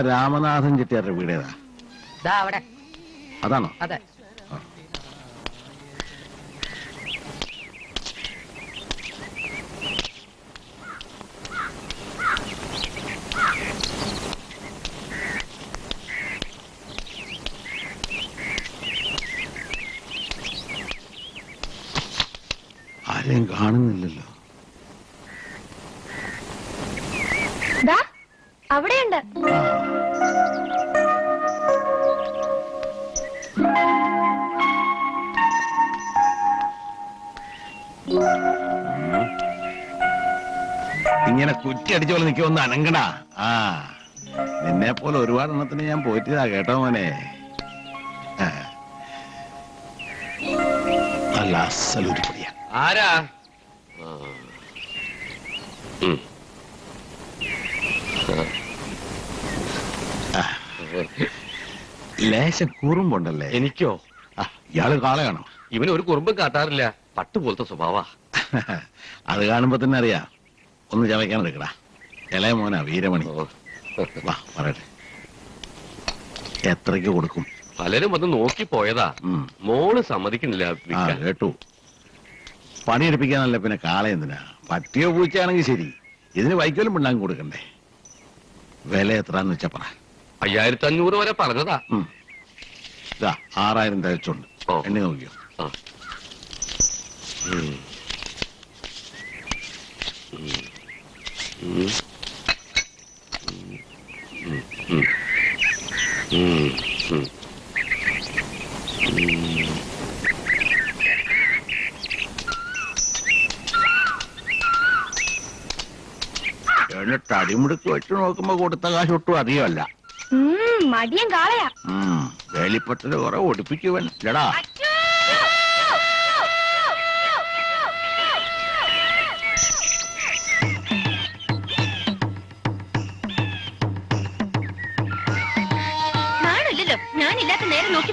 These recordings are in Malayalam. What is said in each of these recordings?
രാമനാഥൻ ചെട്ടിയാരുടെ വീടേതാ? അതാണോ? അതെ. അടിച്ച പോലെ നിൽക്കുമെന്ന് അനങ്ങടാ. ആ നിന്നെ പോലെ ഒരുപാട് എണ്ണത്തിന് ഞാൻ പോയിട്ടതാ കേട്ടോ മോനെ. ആ. നല്ല അസലൊരു പൊടിയാ. ആരാ? ലേശം കുറുമ്പുണ്ടല്ലേ? എനിക്കോ? ആ, ഇയാൾ കാളയാണോ ഇവന് ഒരു കുറുമ്പും കാട്ടാറില്ല. പട്ടുപോലത്തെ സ്വഭാവ. അത് കാണുമ്പോ തന്നെ അറിയാ. ഒന്ന് ചവയ്ക്കാൻ എടുക്കടാ. ഇളയ മോനാ വീരമണി. വാ പറയട്ടെ. എത്രയ്ക്ക് കൊടുക്കും? പലരും വന്ന് നോക്കി പോയതാ. മോൾ സമ്മതിക്കുന്നില്ല കേട്ടു. പണിയെടുപ്പിക്കാനല്ല പിന്നെ കാള എന്തിനാ? പറ്റിയോ പൂച്ചയാണെങ്കിൽ ശരി. ഇതിന് വൈക്കോലും പിണ്ണാൻ കൊടുക്കണ്ടേ? വില എത്രാന്ന് വെച്ചാ പറ. അയ്യായിരത്തി അഞ്ഞൂറ് വരെ പറഞ്ഞതാ. ഇതാ ആറായിരം തയ്ച്ചുണ്ട്. എന്നെ നോക്കിയോ ആ. എന്നിട്ട് വെച്ച് നോക്കുമ്പോ കൊടുത്ത കാശ് ഒട്ടും അധികമല്ല. മടിയം കാളയാ. വേലിപ്പട്ടത് കുറെ ഒടിപ്പിക്കുവൻ. ഇല്ലടാ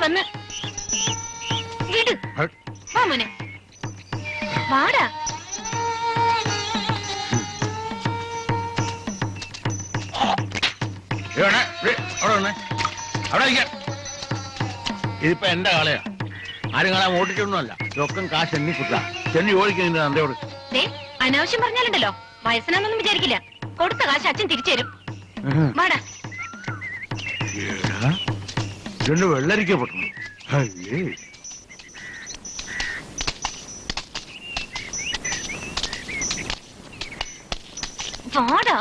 വന്ന്. വിട് വാ മോനെ. വാടാ. ഇതിപ്പോ എന്റെ കാളയാ. ആരും കാണാൻ ഓടിച്ചൊന്നുമല്ല. ഇതൊക്കെ കാശ് എണ്ണി കുത്താ. ചെന്നി ഓടിക്കുന്നതിന്റെ തന്തയോട്. ദേ അനാവശ്യം പറഞ്ഞാലുണ്ടല്ലോ. വയസ്സനാന്നൊന്നും വിചാരിക്കില്ല. കൊടുത്ത കാശ് അച്ഛൻ തിരിച്ചു തരും. വാടാ. രണ്ട് വെള്ളരിക്കപ്പെട്ടു അയ്യേ. വാടാ.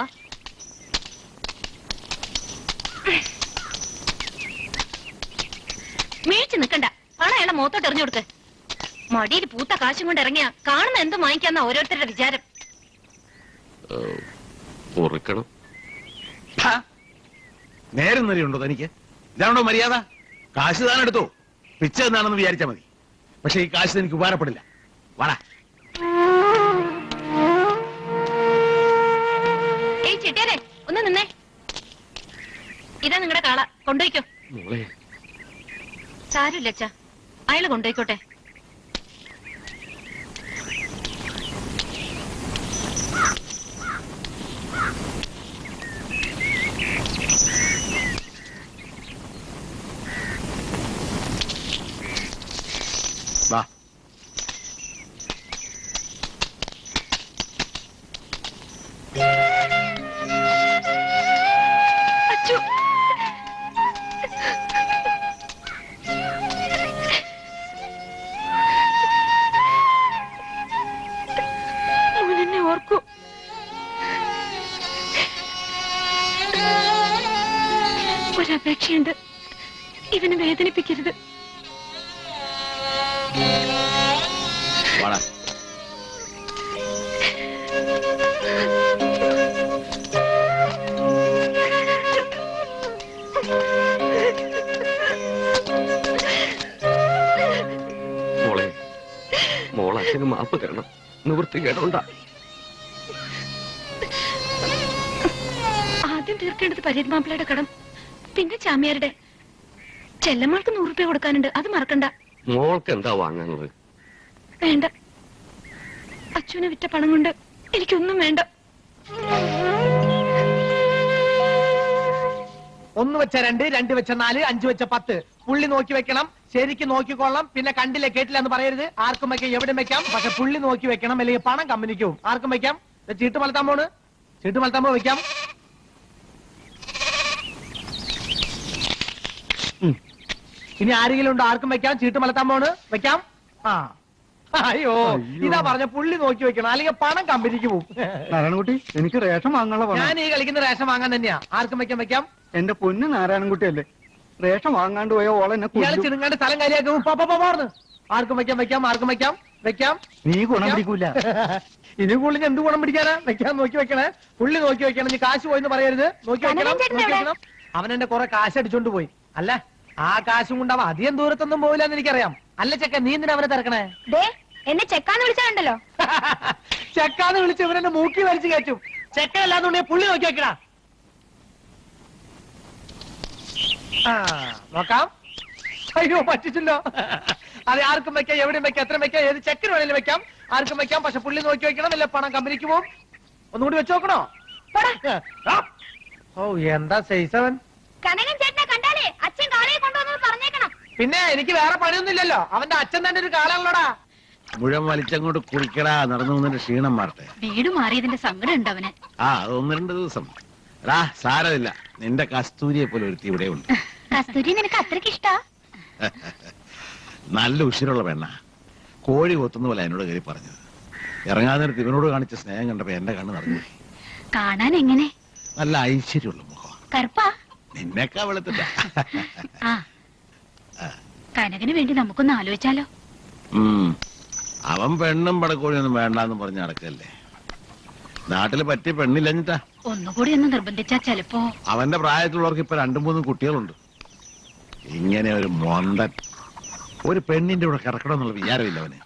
മേടിച്ചു നിക്കണ്ട. പണം അയാളെ മുഖത്തോട്ട് എറിഞ്ഞു കൊടുക്ക്. മടിയിൽ പൂത്ത കാശും കൊണ്ട് ഇറങ്ങിയ കാണുന്ന എന്തും വാങ്ങിക്കാന്ന ഓരോരുത്തരുടെ വിചാരം. നേരം നിറയുണ്ടോ തനിക്ക്? ഇതാണോ മര്യാദ? കാശ് താൻ എടുത്തു പിച്ച എന്നാണെന്ന് വിചാരിച്ചാ മതി. പക്ഷെ ഈ കാശ് എനിക്ക് ഉപകാരപ്പെടില്ല. വാടാ. ഒന്ന് നിന്നേ. ഇതാ നിങ്ങളുടെ കാള. കൊണ്ടുപോയിക്കോ. സാരില്ല സാരമില്ല അച്ഛാ. അയാൾ കൊണ്ടുപോയിക്കോട്ടെ. പിന്നെ ചെല്ലമ്മൾക്ക് നൂറ് രൂപ കൊടുക്കാനുണ്ട്. അത് മറക്കണ്ട. മോൾക്ക് എന്താ വാങ്ങാനുള്ളത് വേണ്ട. അച്ഛനെ വിറ്റ പണം കൊണ്ട് എനിക്കൊന്നും വേണ്ട. ഒന്ന് വെച്ച രണ്ട് രണ്ട് വെച്ച നാല് അഞ്ച് വെച്ച പത്ത്. പുള്ളി നോക്കി വെക്കണം ശരിക്ക് നോക്കിക്കൊള്ളാം പിന്നെ കണ്ടില്ല കേട്ടില്ല എന്ന് പറയരുത്. ആർക്കും വെക്കാം എവിടെ വെക്കാം. പക്ഷെ പുള്ളി നോക്കി വെക്കണം അല്ലെങ്കിൽ പണം കമ്പനിക്കും ആർക്കും വെക്കാം? ദേ ചീട്ട് മലത്താൻ പോണ്. ചീട്ട് മലത്താൻ പോ വെക്കാം. ഇനി ആരെങ്കിലും ഉണ്ടോ ആർക്കും വെക്കാം? ചീട്ട് മലത്താൻ പോണ്. വെക്കാം? ആ. അയ്യോ ഇതാ പറഞ്ഞ പുള്ളി നോക്കി വെക്കണം. അല്ലെങ്കിൽ പണം കമ്പനിക്ക് പോകും നാരായണൻകുട്ടി എനിക്ക് റേഷൻ വാങ്ങാനുള്ള പണം. ഞാൻ ഈ കളിക്കുന്ന റേഷൻ വാങ്ങാൻ തന്നെയാ. ആർക്കും വെക്കാൻ വെക്കാം. എന്റെ പൊന്ന് നാരായണൻകുട്ടി അല്ലേ റേഷൻ വാങ്ങാണ്ട് പോയ ഓളെ എന്നെ ഇയാൾ കൊല്ലും. ചിടുങ്ങാണ്ട് സ്ഥലം കാര്യമാക്കും പോ, പോ, പോ, പോർന്ന്. ആർക്കും വെക്കാം വെക്കാം ആർക്കും വെക്കാം. വെക്കാം. നീ ഗുണം പിടിക്കൂല. ഇനി പുള്ളി എന്ത് ഗുണം പിടിക്കാനാ? വെക്കാൻ നോക്കി വെക്കണേ. പുള്ളി നോക്കി വെക്കണം. നീ കാശ് പോയെന്ന് പറയരുത്. നോക്കി വെക്കണം നോക്കി വെക്കണം. അവൻ എന്റെ കുറെ കാശ് അടിച്ചോണ്ട് പോയി. അല്ല? ആ കാശും കൊണ്ട് അവ അധികം ദൂരത്തൊന്നും പോവില്ലെന്ന് എനിക്കറിയാം. അല്ല ചെക്ക നീ എന്തിനാ അവനെ തിരക്കണേ ദേ എന്നെ ചെക്കാന്ന് വിളിച്ചാണ്ടല്ലോ ചെക്കാന്ന് വിളിച്ച് ഇവരെന്നെ മൂക്കി വലിച്ചു കയറ്റും. ചെക്കനല്ലാന്നുണ്ടെങ്കിൽ പുള്ളി നോക്കി വെക്കടാ. ആ നോക്കാം. അയ്യോ പറ്റിച്ചല്ലോ. അത് ആർക്കും വെക്കാം എവിടെയും വെക്കാം എത്ര വെക്കാം ഏത് ചെക്കിന് വേണേലും വെക്കാം. ആർക്കും വെക്കാം പക്ഷെ പുള്ളി നോക്കി വെക്കണം അല്ലെ പണം കമ്പനിക്ക് പോകും ഒന്നുകൂടി വെച്ച് നോക്കണോ? ഓ എന്താ സൈസവൻ കനകൻ ചേട്ടനെ കണ്ടാലേ അച്ഛൻ കാളയെ കൊണ്ടുവന്നത് പറഞ്ഞേക്കണം. പിന്നെ എനിക്ക് വേറെ പണിയൊന്നുമില്ലല്ലോ. അവന്റെ അച്ഛൻ തന്നെ ഒരു കാലാണല്ലോടാ മുഴം വലിച്ചങ്ങോട്ട് കുളിക്കടാ നടന്നു വന്നിട്ട് ക്ഷീണം മാറട്ടെ. വീട് മാറിയതിന്റെ സങ്കടം ഉണ്ട് അവന്? ആ ഒന്ന് രണ്ട് ദിവസം. എടാ സാരമില്ല. നിന്റെ കസ്തൂരിയെ പോലെ ഒരുത്തി ഇവിടെ ഉണ്ട്. കസ്തൂരി നിനക്ക് അത്രയ്ക്ക് ഇഷ്ടാ? നല്ല ഉഷിരുള്ള പെണ്ണ. കോഴി കൊത്തുന്ന പോലെ എന്നോട് കയറി പറഞ്ഞത്. ഇറങ്ങാൻ നേരത്ത് ഇവനോട് കാണിച്ച സ്നേഹം കണ്ടപ്പോ എന്റെ കണ്ണ് നടന്നു കാണാൻ എങ്ങനെ? നല്ല ഐശ്വര്യമുള്ള മുഖം കറുപ്പാ? നിന്നെക്കാ വെളുത്തിട്ട കനകന് വേണ്ടി നമുക്കൊന്ന് ആലോചിച്ചാലോ? അവൻ പെണ്ണും പടക്കോഴിയൊന്നും വേണ്ടെന്ന് പറഞ്ഞ് നടക്കല്ലേ? നാട്ടിൽ പറ്റിയ പെണ്ണില്ലഞ്ഞിട്ടാ ഒന്നുകൂടി ഒന്ന് നിർബന്ധിച്ചാ ചെലപ്പോ അവന്റെ പ്രായത്തിലുള്ളവർക്ക് ഇപ്പൊ രണ്ടും മൂന്നും കുട്ടികളുണ്ട്. ഇങ്ങനെ ഒരു മൊന്തൻ. ഒരു പെണ്ണിന്റെ കൂടെ കിടക്കണം എന്നുള്ള വിചാരമില്ല അവന്.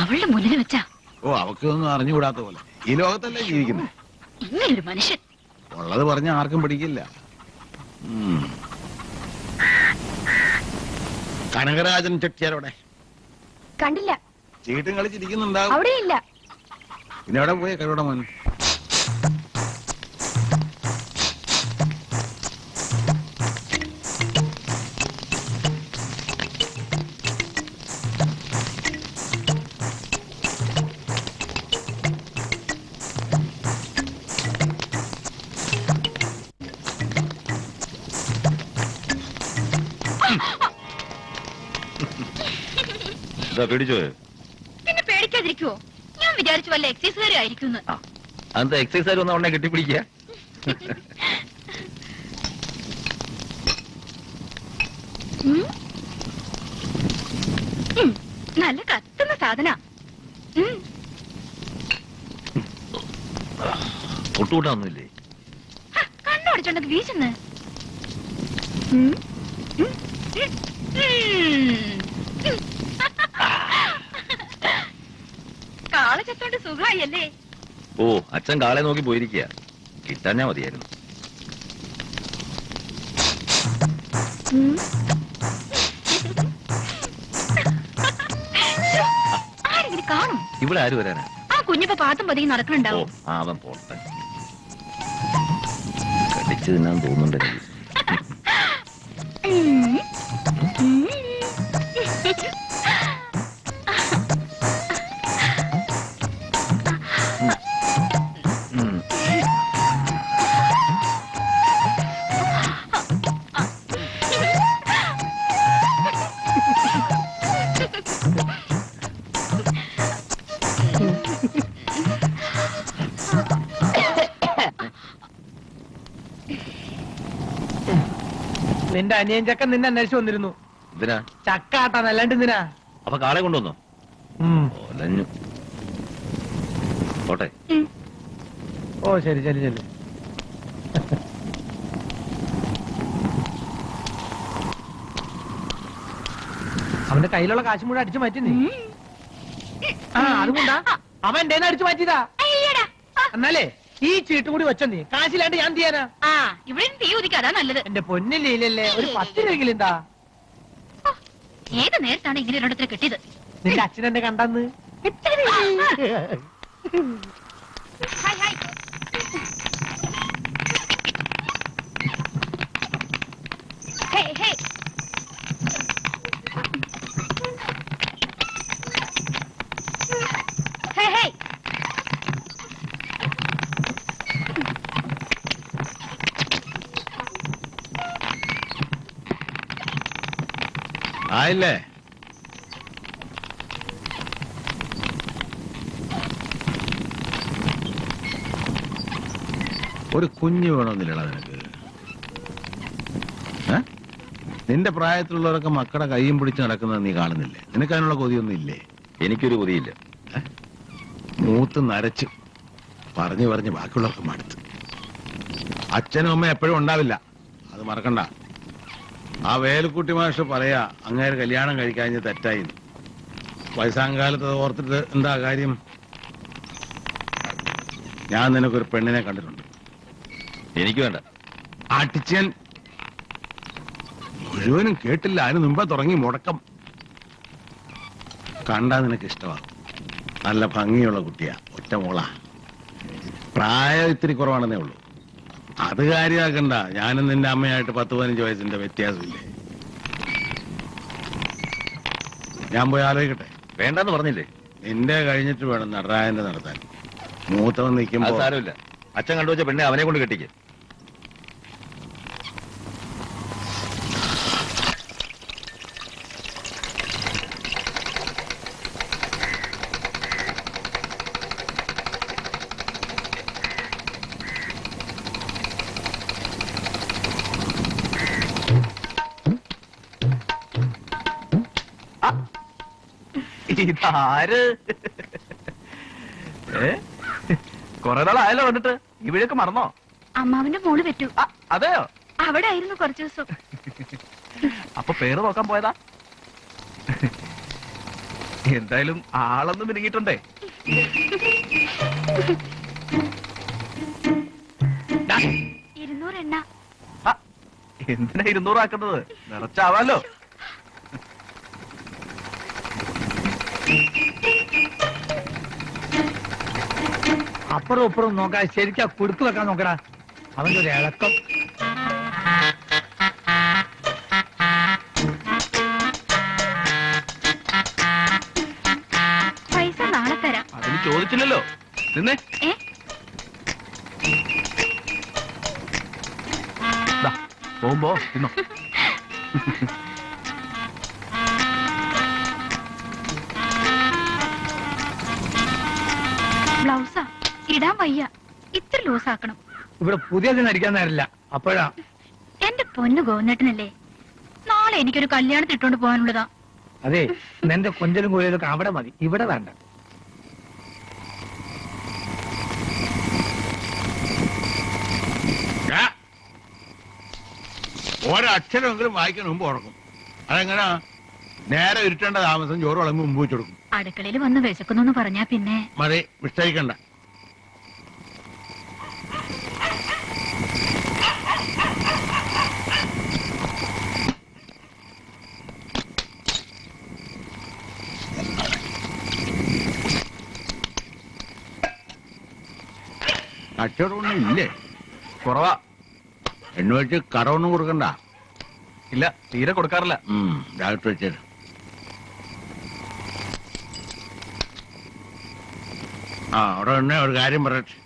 അവളുടെ മുന്നിൽ വെച്ചാ. ഓ അവക്കൊന്നും അറിഞ്ഞുകൂടാത്ത പോലെ. ഈ ലോകത്തല്ലേ ജീവിക്കുന്നത് ഇങ്ങനൊരു മനുഷ്യൻ. ഉള്ളത് പറഞ്ഞ ആർക്കും പിടിക്കില്ല. കനകരാജൻ ചെട്ടിയാരോടെ? കണ്ടില്ല. ചീട്ടും കളിച്ചിരിക്കുന്നുണ്ടാവും. അവിടെ ഇല്ല പിന്നെ അവിടെ പോയി കഴിവിടെ മോൻ? പേടിച്ചോ? പിന്നെ പേടിക്കാതിരിക്കുവോ? ഞാൻ വിചാരിച്ചു വല്ല എക്സൈസുകാരും ആയിരിക്കും അന്നത്തെ എക്സൈസുകാർ വന്ന ഒന്ന് ഉടനെ കെട്ടിപ്പിടിക്കുക നല്ല കത്തുന്ന സാധന. തൊട്ടുകൂട്ടാന്നൊന്നുമില്ലേ കണ്ണോടിച്ചോണ്ടത് വീശുന്ന്. ഉം. സുഖമായി അല്ലേ ഓ അച്ഛൻ കാളെ നോക്കി പോയിരിക്കുക. കിട്ടാഞ്ഞാ മതിയായിരുന്നു. ആരെങ്കിലും കാണും? ഇവിടെ ആര് വരാനാ? ആ കുഞ്ഞിപ്പോ പാത്തും പതി നടക്കണുണ്ടാവും ആവൻ പോട്ടെ. കടിച്ചു തിന്നാൻ തോന്നുന്നുണ്ട് നിന്റെ അനിയൻ ചക്കൻ നിന്നെ അന്വേഷിച്ചു വന്നിരുന്നു. എന്തിനാ? ചക്ക ആട്ടാൻ അല്ലാണ്ട് എന്തിനാ? അപ്പൊ കാളെ കൊണ്ടുവന്നോ? ഉം. ഒലഞ്ഞു. പോട്ടെ. ഓ ശരി ശരി ശരി. അവന്റെ കയ്യിലുള്ള കാശ് മുഴുവൻ അടിച്ചു മാറ്റി നീ ആ അതുകൊണ്ടാ. അവൻ എന്റെ അടിച്ചു മാറ്റിയതാ. അയ്യടാ എന്നാലേ ഈ ചീട്ട് കൂടി വെച്ചോ നീ. കാശില്ലാണ്ട് ഞാൻ ചെയ്യാനാ? ആ ഇവിടെ തീ ഉദിക്കാതാ നല്ലത്. എന്റെ പൊന്നില്ലേ ഒരു പത്ത് രൂപയെങ്കിലും എന്താ ഏത് നേരത്താണ് ഇങ്ങനെ ഒരിടത്തിൽ കിട്ടിയത്? നിന്റെ അച്ഛൻ എന്നെ കണ്ടെന്ന് ഹായ് ഹായ് ഹേ ഹേ ഹേ ഹേ ആയില്ലേ? ഒരു കുഞ്ഞു വേണമെന്നില്ലടാ നിനക്ക്? നിന്റെ പ്രായത്തിലുള്ളവരൊക്കെ മക്കളുടെ കൈയും പിടിച്ച് നടക്കുന്നത് നീ കാണുന്നില്ലേ? നിനക്ക് അതിനുള്ള കൊതിയൊന്നും ഇല്ലേ? എനിക്കൊരു കൊതിയില്ല. മൂത്ത് നരച്ച് പറഞ്ഞു പറഞ്ഞ് ബാക്കിയുള്ളവർക്ക് മടുത്ത്. അച്ഛനും അമ്മ എപ്പോഴും ഉണ്ടാവില്ല. അത് മറക്കണ്ട. ആ വേലക്കുട്ടി മാഷ് പറയാ അങ്ങേര് കല്യാണം കഴിക്കാഞ്ഞ് തെറ്റായി. വയസ്സാങ്കാലത്ത് അത് ഓർത്തിട്ട് എന്താ കാര്യം? ഞാൻ നിനക്കൊരു പെണ്ണിനെ കണ്ടിട്ടുണ്ട്. എനിക്ക് വേണ്ട. ആട്ടിച്ചൻ മുഴുവനും കേട്ടില്ല. അതിന് മുമ്പേ തുടങ്ങി മുടക്കം. കണ്ടാ നിനക്ക് ഇഷ്ടമാകും നല്ല ഭംഗിയുള്ള കുട്ടിയാ ഒറ്റ മോളാ പ്രായം ഇത്തിരി കുറവാണെന്നേ ഉള്ളൂ. അത് കാര്യമാക്കണ്ട. ഞാനും നിന്റെ അമ്മയായിട്ട് പത്ത് പതിനഞ്ച് വയസ്സിന്റെ വ്യത്യാസമില്ലേ? ഞാൻ പോയി ആലോചിക്കട്ടെ. വേണ്ടെന്ന് പറഞ്ഞില്ലേ? നിന്റെ കഴിഞ്ഞിട്ട് വേണം നടരാജന്റെ നടത്താൻ. മൂത്തവൻ നിൽക്കുമ്പോൾ നിൽക്കുമ്പോ സാരമില്ല. അച്ഛൻ കണ്ടുവച്ച പെണ്ണെ അവനെ കൊണ്ട് കെട്ടിക്ക്. ഇതാര്? കൊറേ നാളായല്ലോ വന്നിട്ട്. ഇവിടെയൊക്കെ മറന്നോ? അമ്മാവിന്റെ മോൾ പറ്റൂ. അതെയോ? അവിടെ ആയിരുന്നു കുറച്ചു ദിവസം. അപ്പൊ പേര് നോക്കാൻ പോയതാ? എന്തായാലും ആളൊന്നും മിനുങ്ങിയിട്ടുണ്ടേ. ഇരുന്നൂറ് എണ്ണ. എന്തിനാ ഇരുന്നൂറാക്കുന്നത്? നിറച്ചാവാലോ? അപ്പുറം ഇപ്പുറം നോക്കാ. ശരിക്കാ കുടുക്ക് വെക്കാൻ നോക്കടാ. അവന്റെ ഒരു ഇളക്കം. പൈസ നാളെ തരാം. അതിന് ചോദിച്ചില്ലല്ലോ. നിന്നേ? ഏ? പോകുമ്പോ തിന്നോ. ഇടാൻ വയ്യ. ഇത്ര ലൂസ് ആക്കണം ഇവിടെ പുതിയതൊന്നും അടിക്കാൻ നേരില്ല അപ്പോഴാ. എന്റെ പൊന്നു ഗോവന്നേട്ടനല്ലേ നാളെ എനിക്കൊരു കല്യാണത്തിൽ ഇട്ടോണ്ട് പോകാനുള്ളതാ. അതെ നിന്റെ കൊഞ്ചലും കോയിലൊക്കെ അവിടെ മതി. ഇവിടെ വേണ്ട. ഒരക്ഷരമെങ്കിലും വായിക്കാൻ മുമ്പ് ഉറക്കും. അതെങ്ങനാ? നേരെ ഇരുട്ടേണ്ട താമസം ചോറ് വിളമ്പ് മുമ്പ് വെച്ചു കൊടുക്കും. അടുക്കളയിൽ വന്ന് വിശക്കുന്നു പറഞ്ഞാ പിന്നെ. മതി മിസ്റ്റേക്കണ്ട കച്ചവടമൊന്നും ഇല്ലേ കുറവാ. എണ്ണ വെച്ച് കടമൊന്നും കൊടുക്കണ്ട. ഇല്ല തീരെ കൊടുക്കാറില്ല. രാവിലെ വെച്ചേര് ആ അവിടെ തന്നെ ഒരു കാര്യം പറയട്ടെ.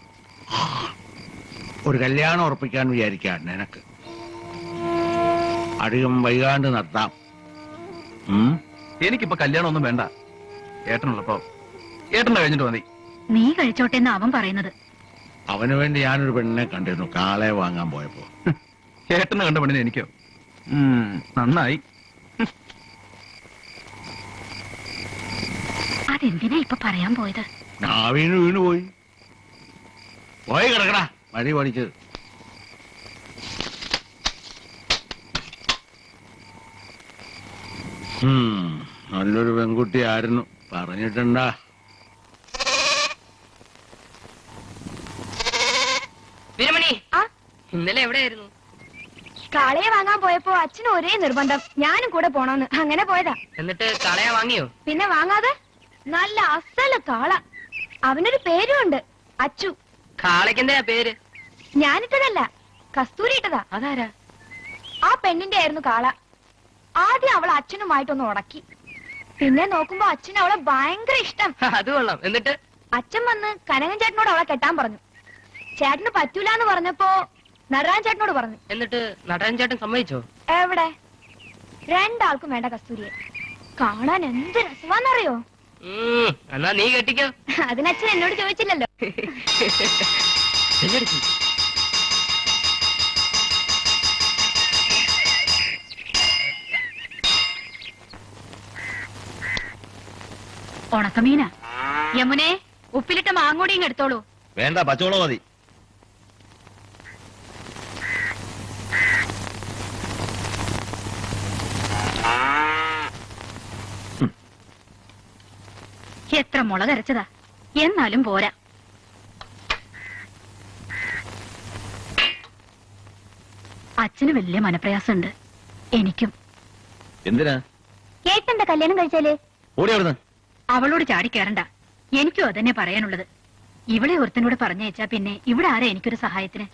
ഒരു കല്യാണം ഉറപ്പിക്കാൻ വിചാരിക്കാം നിനക്ക്. അധികം വൈകാണ്ട് നടത്താം. ഉം? എനിക്കിപ്പോ കല്യാണം ഒന്നും വേണ്ട. ഏട്ടനുള്ളപ്പോ. ഏട്ടൻ കഴിഞ്ഞിട്ട് മതി. നീ കഴിച്ചോട്ടെ എന്ന് അവൻ പറയുന്നത്. അവന് വേണ്ടി ഞാനൊരു പെണ്ണിനെ കണ്ടിരുന്നു. കാളെ വാങ്ങാൻ പോയപ്പോ. ഏട്ടനെ കണ്ട പെണ്ണിനെ എനിക്കോ? നന്നായി. അതെന്തിനാ ഇപ്പൊ പറയാൻ പോയത്? നാവീണ് വീണ് പോയി പോയി കിടക്കടാ. വഴി പഠിച്ചത് ഉം, നല്ലൊരു പെൺകുട്ടി ആയിരുന്നു. പറഞ്ഞിട്ടുണ്ടാ. വീരമണി ഇന്നലെ എവിടെയായിരുന്നു? കാളയെ വാങ്ങാൻ പോയപ്പോ അച്ഛന് ഒരേ നിർബന്ധം. ഞാനും കൂടെ പോണോന്ന്. അങ്ങനെ പോയതാ. എന്നിട്ട് കളയാ വാങ്ങിയോ? പിന്നെ വാങ്ങാതെ? നല്ല അസല കാള. അവനൊരു പേരും ഉണ്ട്. അച്ചു. കാളയ്ക്ക് എന്തിനാ പേര്? ഞാനിട്ടതല്ല. കസ്തൂരി ഇട്ടതാ. അതാരാ? ആ പെണ്ണിന്റെ ആയിരുന്നു കാള. ആദ്യം അവൾ അച്ഛനുമായിട്ടൊന്ന് ഉടക്കി. പിന്നെ നോക്കുമ്പോ അച്ഛന് അവളെ ഭയങ്കര ഇഷ്ടം. അത് കൊള്ളാം എന്നിട്ട്? അച്ഛൻ വന്ന് കനകൻ ചേട്ടനോട് അവളെ കെട്ടാൻ പറഞ്ഞു. ചേട്ടന് പറ്റൂലെന്ന് പറഞ്ഞപ്പോ നടരാജൻ ചേട്ടനോട് പറഞ്ഞു. എന്നിട്ട് നടരാൻ ചേട്ടൻ സമ്മതിച്ചോ? എവിടെ? രണ്ടാൾക്കും വേണ്ട കസ്തൂരിയെ. കാണാൻ എന്ത് രസമാന്നറിയോ ഉം, എന്നാ നീ കെട്ടിക്കോ. അതിനച്ഛൻ എന്നോട് ചോദിച്ചില്ലല്ലോ. ഉണക്കമീന. യമുനെ ഉപ്പിലിട്ട മാങ്ങോടിയും എടുത്തോളൂ. വേണ്ട പച്ചവളം മതി. എത്ര മുളകരച്ചതാ എന്നാലും പോരാ. അച്ഛന് വലിയ മനപ്രയാസമുണ്ട്. എനിക്കും. എന്തിനാ? ഏട്ടന്റെ കല്യാണം കഴിച്ചാലേ? അവളോട് ചാടിക്കേറണ്ട എനിക്കും അതന്നെ പറയാനുള്ളത്. ഇവളെ ഒരുത്തനോട് പറഞ്ഞയച്ചാ പിന്നെ ഇവിടെ ആരാ എനിക്കൊരു സഹായത്തിന്?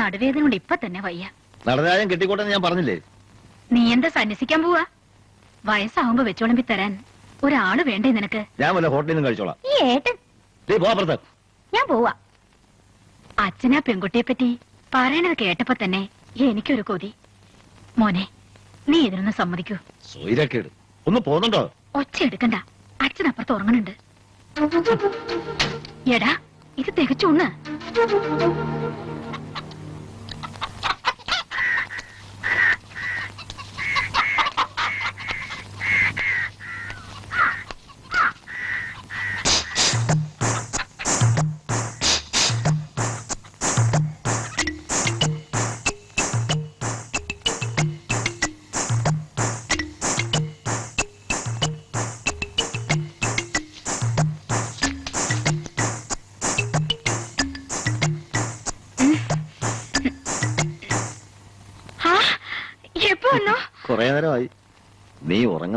നടുവേദന കൊണ്ട് ഇപ്പൊ തന്നെ വയ്യ. നടരാജൻ കെട്ടിക്കോട്ടെന്ന് ഞാൻ പറഞ്ഞില്ലേ? നീ എന്താ സന്യസിക്കാൻ പോവാ? വയസ്സാവുമ്പോ വെച്ചോളമ്പി തരാൻ ഒരാൾ വേണ്ടേ നിനക്ക്? ഞാൻ വല്ല ഹോട്ടലിൽ നിന്ന് കഴിച്ചോളാം. ഈ ഏട്ടൻ. ഞാൻ പോവാ. അച്ഛനാ പെൺകുട്ടിയെ പറ്റി പറയണത് കേട്ടപ്പോ തന്നെ എനിക്കൊരു കൊതി. മോനെ നീ ഇതിനൊന്ന് സമ്മതിക്കൂ. ഒന്ന് പോകുന്നുണ്ടോ? ഒച്ച എടുക്കണ്ട. അച്ഛൻ അപ്പുറത്ത് ഉറങ്ങണുണ്ട്. എടാ ഇത് തികച്ചുണ്ണ്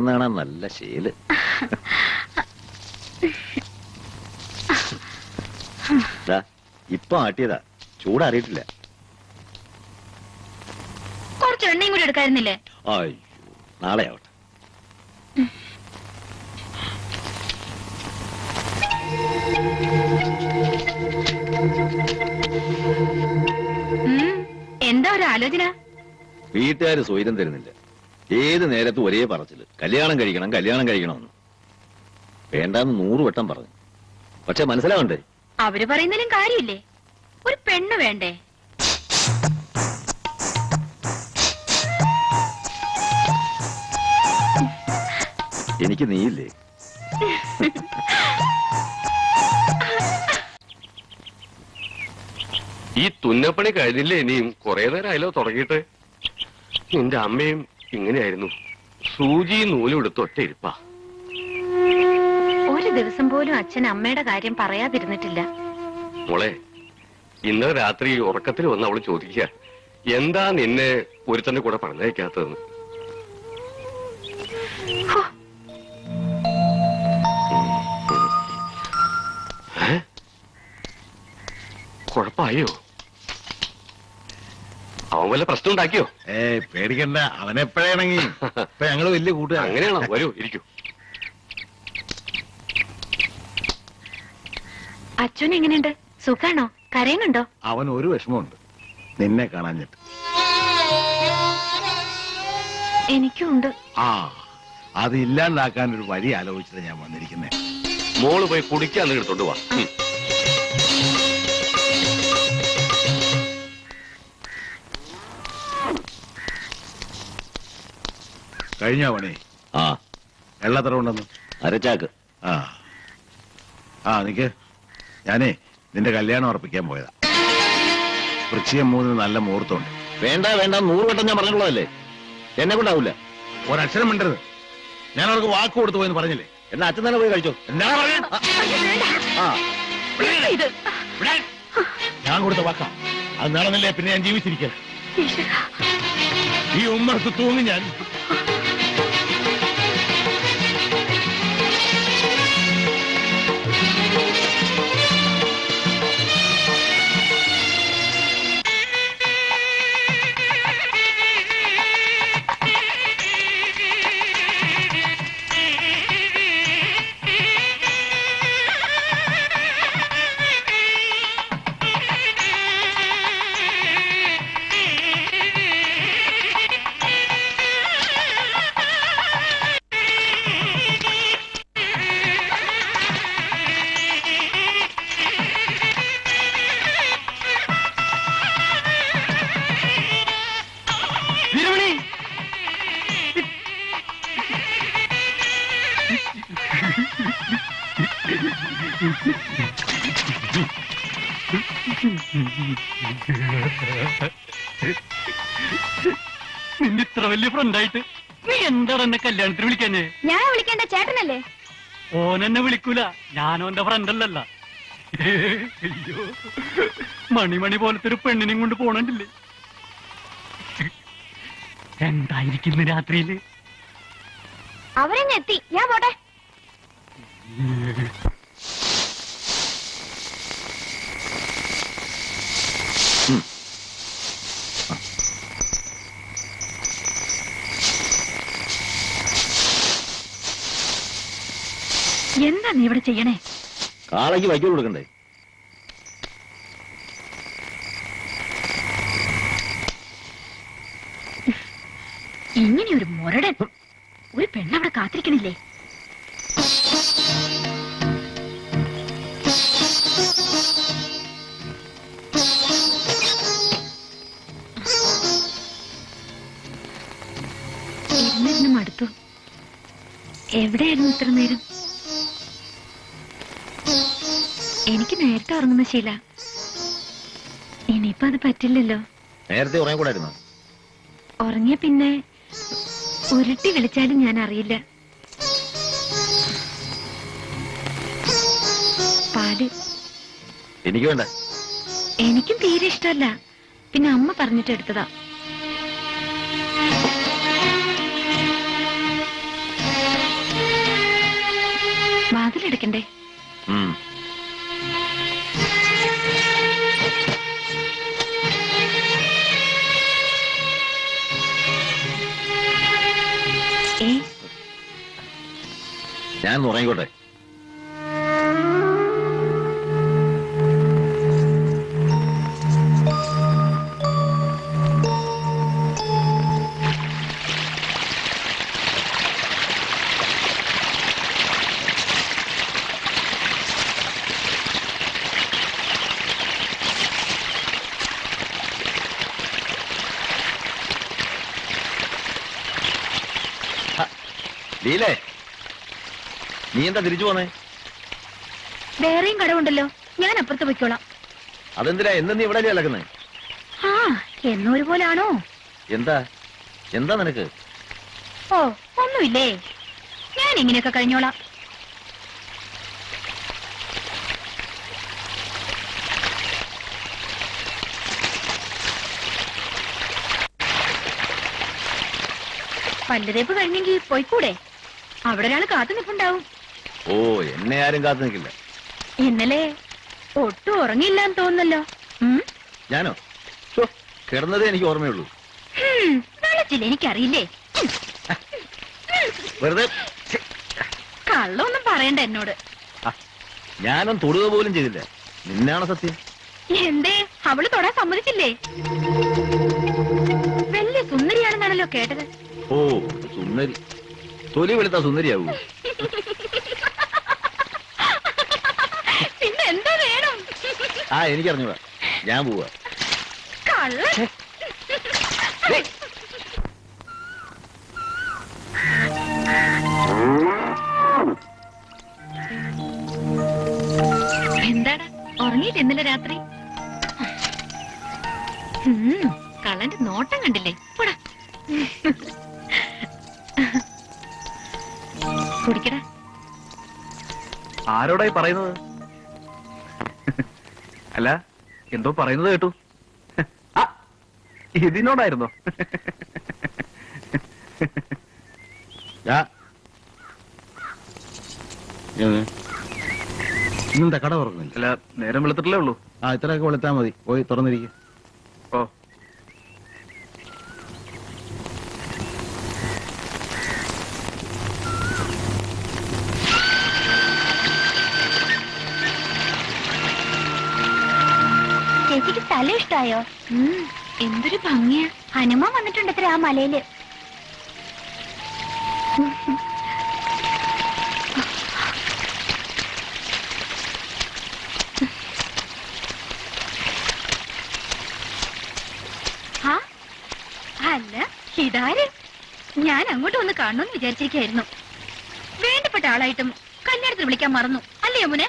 ഉറങ്ങുന്നതാണ് നല്ല ശീൽ. ഇപ്പൊ ആട്ടിയതാ. ചൂടറിയിട്ടില്ല. കുറച്ച് എണ്ണയും കൂടി എടുക്കായിരുന്നില്ലേ? അയ്യോ നാളെ ആവട്ടെ. എന്താ ഒരു ആലോചന? വീട്ടുകാര് സ്വൈരം തരുന്നില്ല. ഏത് നേരത്തും ഒരേ പറച്ചിൽ. കല്യാണം കഴിക്കണം കല്യാണം കഴിക്കണം. വേണ്ടാന്ന് നൂറ് വട്ടം പറഞ്ഞു. പക്ഷെ മനസ്സിലാവണ്ടേ? അവർ പറയുന്നതിലും കാര്യമില്ലേ? ഒരു പെണ്ണ് വേണ്ടേ? എനിക്ക് നീയില്ലേ? ഈ തുന്നപ്പണി കഴിഞ്ഞില്ലേ ഇനിയും? കുറെ നേരമായല്ലോ തുടങ്ങിയിട്ട്. നിന്റെ അമ്മയും ഇങ്ങനെയായിരുന്നു. സൂചി നൂലെടുത്ത് എടുത്ത് ഒറ്റ ഇരിപ്പാ. ഒരു ദിവസം പോലും അച്ഛൻ അമ്മയുടെ കാര്യം പറയാതിരുന്നിട്ടില്ല. മോളെ ഇന്ന് രാത്രി ഉറക്കത്തിൽ വന്ന് അവൾ ചോദിക്കുക എന്താ നിന്നെ ഒരുത്തന്റെ കൂടെ പറഞ്ഞയക്കാത്തതെന്ന്? കുഴപ്പമായോ? വല്ല പ്രശ്നം ഉണ്ടാക്കിയോ? ഏ പേടിക്കണ്ട. അവനെപ്പോഴാണെങ്കിൽ ഇപ്പൊ ഞങ്ങൾ വലിയ കൂട്ടുകാർ അങ്ങനെയാണോ? വരൂ ഇരിക്കൂ. അച്ഛൻ എങ്ങനെയുണ്ട്? സുഖാണോ? കരയുന്നുണ്ടോ? അവൻ ഒരു വിഷമമുണ്ട്. നിന്നെ കാണാഞ്ഞിട്ട് എനിക്കുണ്ട്. ആ അത് ഇല്ലാണ്ടാക്കാൻ ഒരു വഴി ആലോചിച്ചിട്ട് ഞാൻ വന്നിരിക്കുന്നേ. മോൾ പോയി കുടിക്കാൻ എടുത്തോണ്ട് വാ. കഴിഞ്ഞോ പണി ആ. വെള്ളത്ര ഉണ്ടെന്ന് അരച്ചാക്ക്. ആ. ആ നിക്ക്. ഞാനേ നിന്റെ കല്യാണം ഉറപ്പിക്കാൻ പോയതാ. വൃശ്ചികം മൂന്നിന് നല്ല മുഹൂർത്തമുണ്ട്. വേണ്ട വേണ്ട നൂറ് വട്ടം ഞാൻ പറഞ്ഞിട്ടുള്ളതല്ലേ? എന്നെ കൊണ്ടാവൂല. ഒരക്ഷരം മിണ്ടരുത്. ഞാൻ അവർക്ക് വാക്ക് കൊടുത്തു പോയെന്ന് പറഞ്ഞില്ലേ? എന്നാ അച്ഛൻ തന്നെ പോയി കഴിച്ചോ. എന്താ പറഞ്ഞത്? ആ ഇത്. ഞാൻ കൊടുത്ത വാക്കാ. അത് നടന്നില്ലേ പിന്നെ ഞാൻ ജീവിച്ചിരിക്കുന്നു ഈ ഉമ്മർക്ക് തൂങ്ങി ഞാൻ. നിന്റെ ആയിട്ട്. നീ എന്താണ് എന്നെ കല്യാണത്തിന് വിളിക്കാഞ്ഞേ? ഞാൻ വിളിക്കേണ്ട ചേട്ടനല്ലേ? ഓൻ എന്നെ വിളിക്കൂല. ഞാനോന്റെ ഫ്രണ്ട് അല്ലല്ല. അയ്യോ. മണിമണി പോലത്തെ ഒരു പെണ്ണിനെയും കൊണ്ട് പോണണ്ടില്ലേ? എന്തായിരിക്കുന്നു രാത്രിയിൽ? അവരെന്നെ എത്തി? ഞാൻ പോട്ടെ. എന്താ നീ ഇവിടെ ചെയ്യണേ? കാളയ്ക്ക് വൈക്കോൽ കൊടുക്കണ്ടേ? ഇങ്ങനെ ഒരു മുരടൻ. ഒരു പെണ്ണവിടെ കാത്തിരിക്കണില്ലേ? ഇരുന്നിരുന്ന് മടുത്തു എവിടെയായിരുന്നു ഇത്ര നേരം? എനിക്ക് നേരത്തെ ഉറങ്ങുന്ന ശീല. ഇനിയിപ്പോ അത് പറ്റില്ലല്ലോ. നേരത്തെ ഉറങ്ങിക്കൂടായിരുന്നു? ഉറങ്ങിയ പിന്നെ ഉരുട്ടി വിളിച്ചാലും ഞാൻ അറിയില്ല. പാൽ. എനിക്ക് വേണ്ട. എനിക്കും തീരെ ഇഷ്ടമല്ല. പിന്നെ അമ്മ പറഞ്ഞിട്ട് എടുത്തതാ. വാതിലെടുക്കണ്ടേ ഞാൻ ഉറങ്ങിക്കോട്ടെ. നീ എന്താ തിരിച്ചു പോന്നേ? വേറെയും കടവുണ്ടല്ലോ. ഞാൻ അപ്പുറത്ത് പൊയ്ക്കോളാം. അതെന്തിനാ? എന്ന് നീ ഇവിടെ അലക്കുന്നേ ആ എന്നൊരു പോലാണോ? എന്താ? എന്താ നിനക്ക്? ഓ ഒന്നുമില്ലേ? ഞാൻ ഇങ്ങനെയൊക്കെ കഴിഞ്ഞോളാം. പല്ലുതേപ്പ് കഴിഞ്ഞെങ്കിൽ പോയിക്കൂടെ? അവിടെ ഒരാൾ കാത്തു നിൽപ്പുണ്ടാവും ഓ എന്നെ ആരും കാത്തു നിൽക്കില്ല ഇന്നലെ ഒട്ടും ഉറങ്ങിയില്ലാന്ന് തോന്നുന്നല്ലോ. ഞാനോ? കിടന്നതേ എനിക്ക് ഓർമ്മയുള്ളൂ. വെള്ളച്ചില്ല എനിക്കറിയില്ലേ. വെറുതെ കള്ളൊന്നും പറയണ്ട എന്നോട്. ഞാനും തൊടുക പോലും ചെയ്തില്ല. നിന്നാണ് സത്യം? എന്തേ അവൾ തൊടാൻ സമ്മതിച്ചില്ലേ? വലിയ സുന്ദരിയാണെന്നാണല്ലോ കേട്ടത്. ഓ സുന്ദരി. തൊലി വെളുത്ത സുന്ദരിയാവൂ പിന്നെ എന്താ വേണം ആ എനിക്കറിഞ്ഞൂടാ. ഞാൻ പോവാ. എന്താടാ? ഉറങ്ങിയിട്ട് ഇന്നലെ രാത്രി? കള്ളന്റെ നോട്ടം കണ്ടില്ലേ? പോടാ. കുടിക്കടാ. ആരോടായി പറയുന്നത്? അല്ല എന്തോ പറയുന്നത് കേട്ടു. ഇതിനോടായിരുന്നോ? ഇന്നെന്താ കട തുറക്കുന്നില്ല അല്ല നേരം വെളുത്തിട്ടല്ലേ ഉള്ളൂ. ആ ഇത്രയൊക്കെ വെളുത്താൽ മതി. പോയി തുറന്നിരിക്കും. ഓ. ഇഷ്ടായോ എന്തൊരു ഭംഗിയാ. ഹനുമ വന്നിട്ടുണ്ട് അത്ര ആ മലയിൽ. അല്ല ഇതാര്? ഞാൻ അങ്ങോട്ട് വന്ന് കാണണമെന്ന് വിചാരിച്ചിരിക്കായിരുന്നു. വേണ്ടപ്പെട്ട ആളായിട്ടും കല്യാണത്തിന് വിളിക്കാൻ മറന്നു. അല്ലേ യമുനെ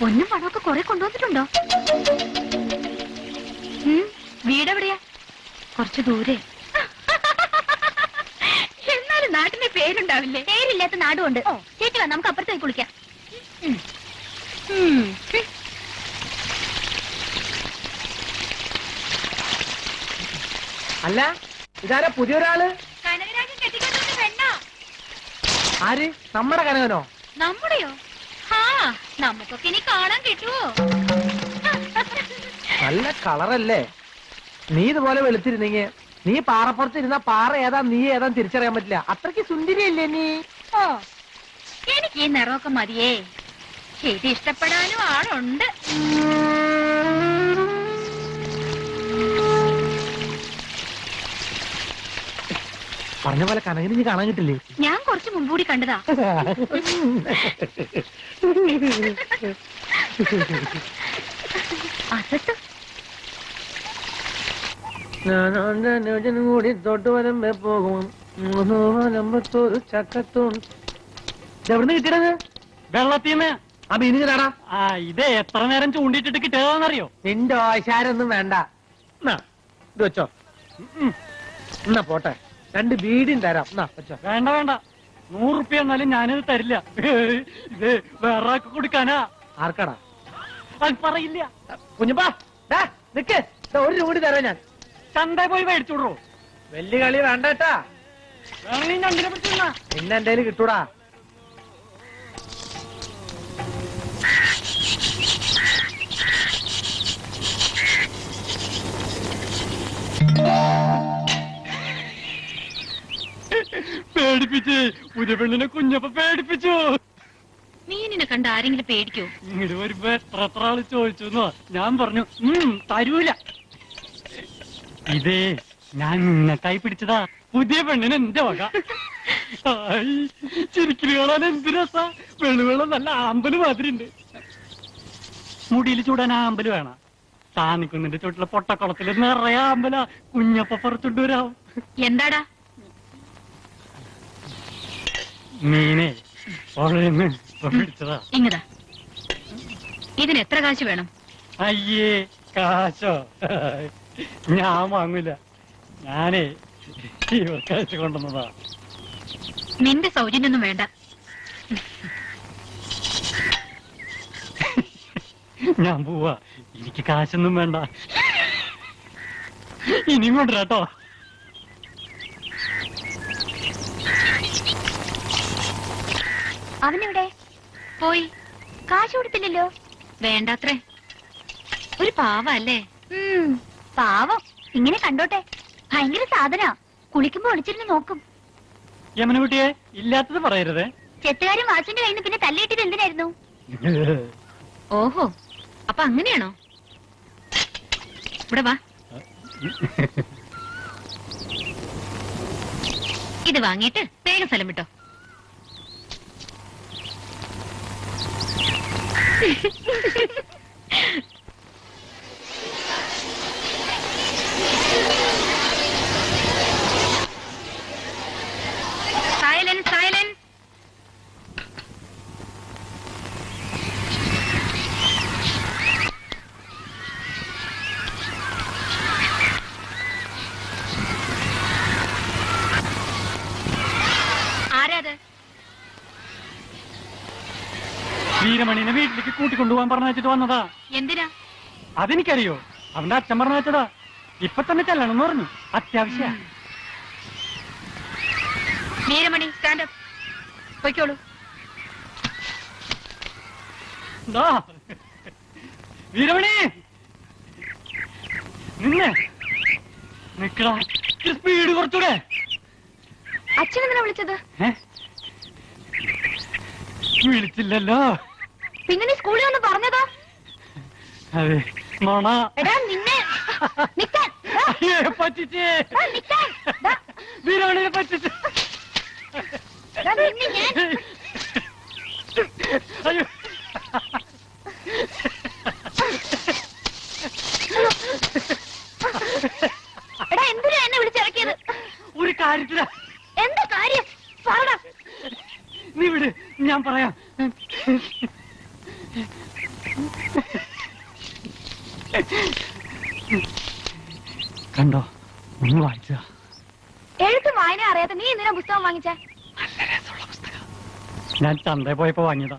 പൊന്നും പണമൊക്കെ കുറെ കൊണ്ടുവന്നിട്ടുണ്ടോ? വീടെവിടെയാ? കുറച്ച് ദൂരെ. എന്നാലും നാട്ടിന്റെ പേരുണ്ടാവില്ലേ? പേരില്ലാത്ത നാടുമുണ്ട്. ചേച്ചി വാ നമുക്ക് അപ്പുറത്തേക്ക് കുളിക്കാം. അല്ല ഇതാരാ പുതിയൊരാൾ? ആര്? നമ്മുടെ കനകനോ? നമ്മുടെയോ? ആ നമുക്കൊക്കെ ഇനി കാണാൻ കിട്ടുവോ? നല്ല കളറല്ലേ? നീ ഇതുപോലെ വെളുത്തിരുന്നെങ്കിൽ നീ പാറപ്പുറത്ത് ഇരുന്ന പാറ ഏതാ നീ ഏതാ തിരിച്ചറിയാൻ പറ്റില്ല. അത്രയ്ക്ക് സുന്ദരിയല്ലേ നീ? ഓ എനിക്ക് ഈ നിറമൊക്കെ മതിയേ. ഇത് ഇഷ്ടപ്പെടാനും ആളുണ്ട്. പറഞ്ഞ പോലെ കനകിന് നീ കാണാൻ കിട്ടില്ലേ? ഞാൻ കുറച്ച് മുമ്പൂടി കണ്ടതാ. അസത്ത് ഞാനും കൂടി തൊട്ട് വരമ്പേ പോകും വലമ്പത്തൊരു ചക്കത്തും എവിടുന്ന് കിട്ടിയത് വെള്ളത്തിന്ന് ആ മീനിങ്ങനാടാ ആ ഇത് എത്ര നേരം ചൂണ്ടിട്ടിട്ട് കിട്ടിയതാണെന്നറിയോ? നിന്റെ ആശാരൊന്നും വേണ്ട. ഇത് വെച്ചോ. എന്നാ പോട്ടെ. രണ്ട് ബീഡിയും തരാം. എന്നാ വെച്ചോ. വേണ്ട വേണ്ട. നൂറ് റുപ്യ എന്നാലും ഞാനിത് തരില്ല. ഇത് വേറെ ആൾക്ക് കൊടുക്കാനാ. ആർക്കടാ? അത് പറയില്ല. കുഞ്ഞപ്പാ നിക്ക്. ഒരു രൂപ കൂടി തരാം ഞാൻ. ചന്ത പോയി മേടിച്ചു വലിയ കളി വേണ്ടട്ടാ. ഞണ്ടിനെ പിടിച്ചിരുന്നാ പിന്നെ എന്റെ കയ്യിൽ കിട്ടൂടാ. പേടിപ്പിച്ച് പുതിയ പെണ്ണിനെ കുഞ്ഞപ്പ പേടിപ്പിച്ചു. മീനിനെ കണ്ട് ആരെങ്കിലും പേടിക്കോ? ഇങ്ങോട്ട് വരുമ്പോ എത്ര എത്ര ആൾ ചോദിച്ചു ഞാൻ പറഞ്ഞു ഉം തരൂല. ഇതേ ഞാൻ നിങ്ങൾക്കായി പിടിച്ചതാ. പുതിയ പെണ്ണിന് എന്റെ വക. ആയി, ചിരിക്കൽ കാണാൻ എന്ത് രസാ. വെള്ളുവെള്ളം നല്ല ആമ്പൽ മാതിരി ഉണ്ട് മുടിയിൽ ചൂടാൻ ആമ്പൽ വേണം. താനിക്കുന്നിന്റെ ചുട്ടിലെ പൊട്ടക്കുളത്തിൽ നിറയെ ആമ്പല. കുഞ്ഞപ്പ പുറത്തുണ്ട് വരാം എന്താടാ? മീനെ പിടിച്ചതാ. ഇങ്ങതാ ഇതിന് എത്ര കാശ് വേണം? അയ്യേ കാശോ? ഞാൻ വാങ്ങൂല. ഞാനേ ഇവർക്ക് അയച്ചു കൊണ്ടുവന്നതാ. നിന്റെ സൗജന്യൊന്നും വേണ്ട. ഞാൻ പോവാ. എനിക്ക് കാശൊന്നും വേണ്ട. ഇനിയും കൊണ്ടുവരാട്ടോ. അവനെവിടെ? പോയി. കാശ് കൊടുത്തില്ലല്ലോ? വേണ്ടാത്രേ. ഒരു പാവ അല്ലേ? ഉം, പാവം. ഇങ്ങനെ കണ്ടോട്ടെ? ഭയങ്കര സാധന. കുളിക്കുമ്പോ ഒളിച്ചിരുന്ന് നോക്കും. യമന കുട്ടിയെ ഇല്ലാത്തത് പറയരുത്. ചെത്തുകാരും വാസുവിന്റെ കയ്യിൽ പിന്നെ തല്ലിയിട്ടത് എന്തിനായിരുന്നു? ഓഹോ. അപ്പൊ അങ്ങനെയാണോ? ഇവിടെ വാ. ഇത് വാങ്ങിയിട്ട് വേഗം സ്ഥലം വിട്ടോ. സൈലൻസ് കൂട്ടിക്കൊണ്ടുപോകാൻ പറഞ്ഞു വെച്ചിട്ട് വന്നതാ. എന്തിനാ? അതെനിക്കറിയോ. അവന്റെ അച്ഛൻ പറഞ്ഞു വെച്ചതാ. ഇപ്പൊ തന്നെ ചെല്ലണം എന്ന് പറഞ്ഞു. അത്യാവശ്യ. വീരമണി സ്റ്റാൻഡപ്പ് പൊയ്ക്കോളൂ. വീരമണി നിന്നെ. നിക്കടാ. സ്പീഡ് കുറച്ചൂടെ. അച്ഛൻ എന്തിനാ വിളിച്ചത്? വിളിച്ചില്ലല്ലോ. പിന്നെ നീ സ്കൂളിൽ വന്ന് പറഞ്ഞതോ? അതെ നോണ എടാ നിന്നെ. നിക്കാൻ. പറ്റിച്ചേ. നിക്കാൻ. പറ്റിച്ച്. അയ്യോ. എടാ എന്തിനാ എന്നെ വിളിച്ചിറക്കിയത് ഒരു കാര്യത്തില. എന്താ കാര്യം? പറടാ. നീ വിട് ഞാൻ പറയാം. കണ്ടോ? ഒന്ന് വായിച്ചതാ എഴുത്ത് വായന അറിയാത്ത നീ എന്തിനാ പുസ്തകം വാങ്ങിച്ച? ഞാൻ ചന്തയിൽ പോയപ്പോ വാങ്ങിയതാ.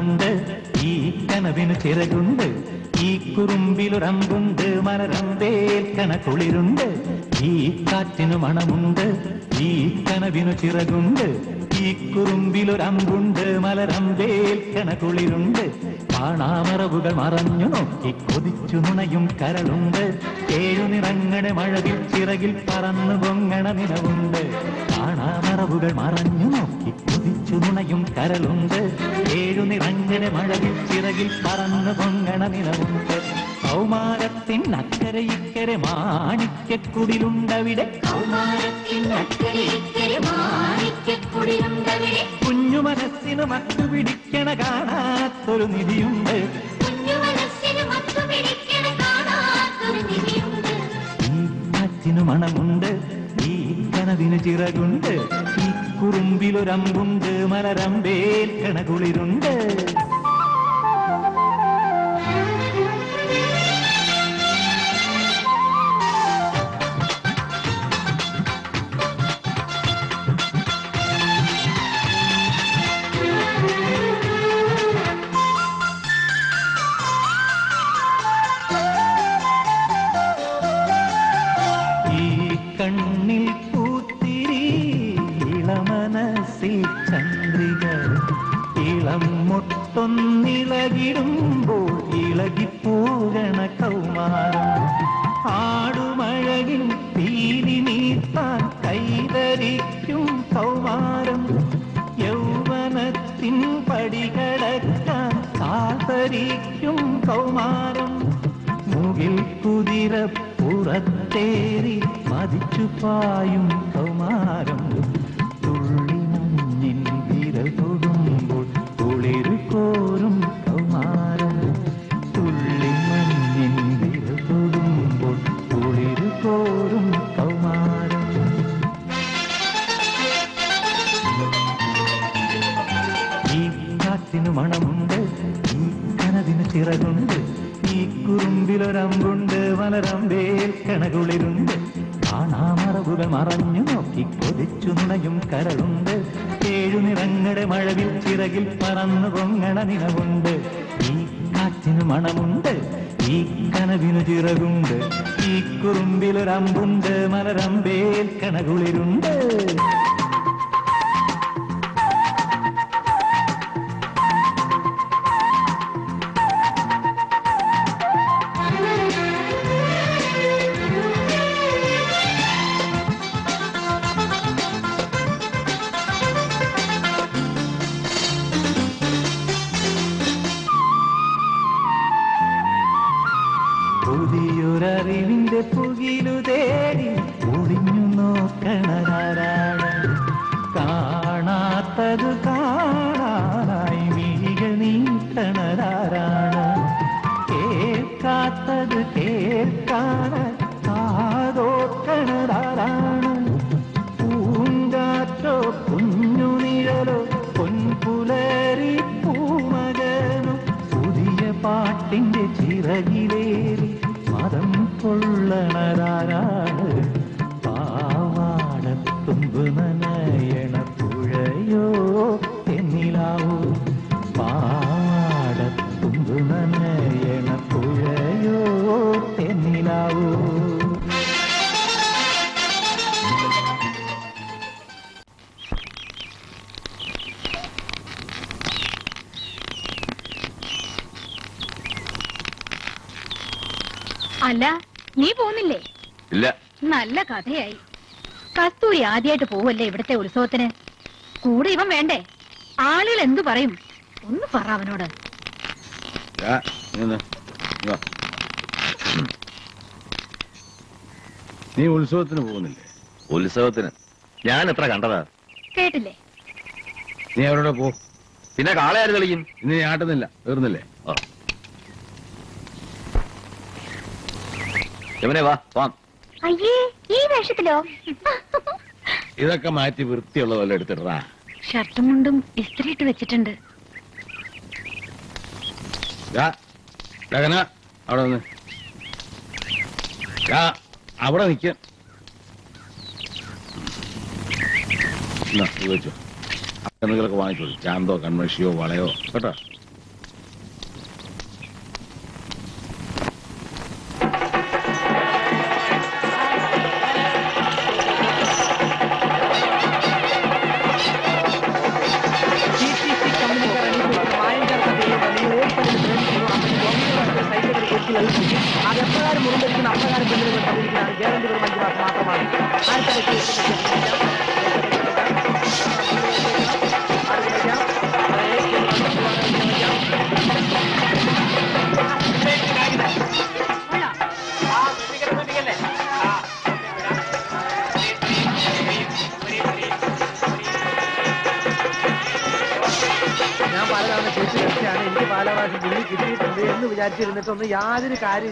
കനവിന് ചിറകുണ്ട്. ഈ കുറുമ്പിലൊരമ്പുണ്ട് മലരമ്പേൽക്കണ കുളിരുണ്ട് ഈ കാറ്റിനു മണമുണ്ട് ഈ കനവിനു ചിറകുണ്ട്. ഈ കുറുമ്പിലൊരമ്പുണ്ട് മലരമ്പേൽ കുളിരുണ്ട് കാണാമറവുകൾ മറഞ്ഞു നോക്കി കൊതിച്ചു നുണയും കരളുണ്ട്. ഏഴു നിറങ്ങണ മഴവിൽ ചിറകിൽ പറന്നു പൊങ്ങണ നിലവുണ്ട്. കാണാമറവുകൾ മറഞ്ഞു നോക്കി നുണയും കരളുണ്ട്. ഏഴു നിറങ്ങണ മഴവിൽ ചിറകിൽ പറന്നു പൊങ്ങണ നിലവുണ്ട്. കൗമാരത്തിൻ അക്കരെ ഇക്കരെ മാണിക്കക്കുടിലുണ്ടവിടെ കുഞ്ഞു മനസ്സിന് മറ്റു പിടിക്കണ കാണാത്തൊരു നിധിയുണ്ട്. ഈ മണമുണ്ട്. ഈ കനവിന് ചിറകുണ്ട്. കുറുമ്പിലൊരമ്പുണ്ട് മലരമ്പേൽ കുളിരുണ്ട് മുട്ടൊന്നിളകിടുമ്പോൾ ഇളകിപ്പോകണ കൗമാരം. ആടുമഴകിൻ തീരി നീത്താൻ കൈതരിക്കും കൗമാരം. യൗവനത്തിൻ പടികടക്കാൻ കാതരിക്കും കൗമാരം. മുകിൽ കുതിര പുറത്തേറി മതിച്ചു പായും കൗമാരം. തുള്ളി മഞ്ഞിൻ വിരൽ ചിറകുണ്ട് ഈ കുറുമ്പിലൊരമ്പുണ്ട് മലരമ്പേൽ കണകുളിരുണ്ട്. കാണാമറവുകൾ മറഞ്ഞു നോക്കി കൊതിച്ചു നുണയും കരളുണ്ട്. ഏഴു നിറങ്ങളുടെ മഴവിൽ ചിറകിൽ പറന്നു പൊങ്ങണ നിലവുണ്ട് ഈ കാറ്റിന് മണമുണ്ട് ഈ കനവിനു ചിറകുണ്ട്. ഈ കുറുമ്പിലൊരമ്പുണ്ട് മലരമ്പേൽ കണകുളിരുണ്ട്. നല്ല കഥയായി. കസ്തൂരി ആദ്യമായിട്ട് പോവല്ലേ ഇവിടത്തെ ഉത്സവത്തിന്? കൂടെ ഇവൻ വേണ്ടേ? ആളുകൾ എന്തു പറയും? ഒന്ന് പറ അവനോട്. നീ ഉത്സവത്തിന് പോകുന്നില്ലേ? ഉത്സവത്തിന്. ഞാൻ എത്ര കണ്ടതാ? കേട്ടില്ലേ? നീ അവരോട് പോ. പിന്നെ കാളയാര് തെളിയും? ഇന്ന് നീ ആട്ടുന്നില്ല തീർന്നില്ലേ? ആ. എവനെ വാ വാം. അയ്യേ ഈ വേഷത്തിലോ? ഇതൊക്കെ മാറ്റി വൃത്തിയുള്ള പോലെ എടുത്തിട്ടാ ഷർട്ടും മുണ്ടും ഇസ്ത്രിയിട്ട് വെച്ചിട്ടുണ്ട്. അവിടെ നിന്ന്. അവിടെ നിൽക്ക വാങ്ങിച്ചോളൂ ചാന്തോ കൺമഷിയോ വളയോ കേട്ടോ?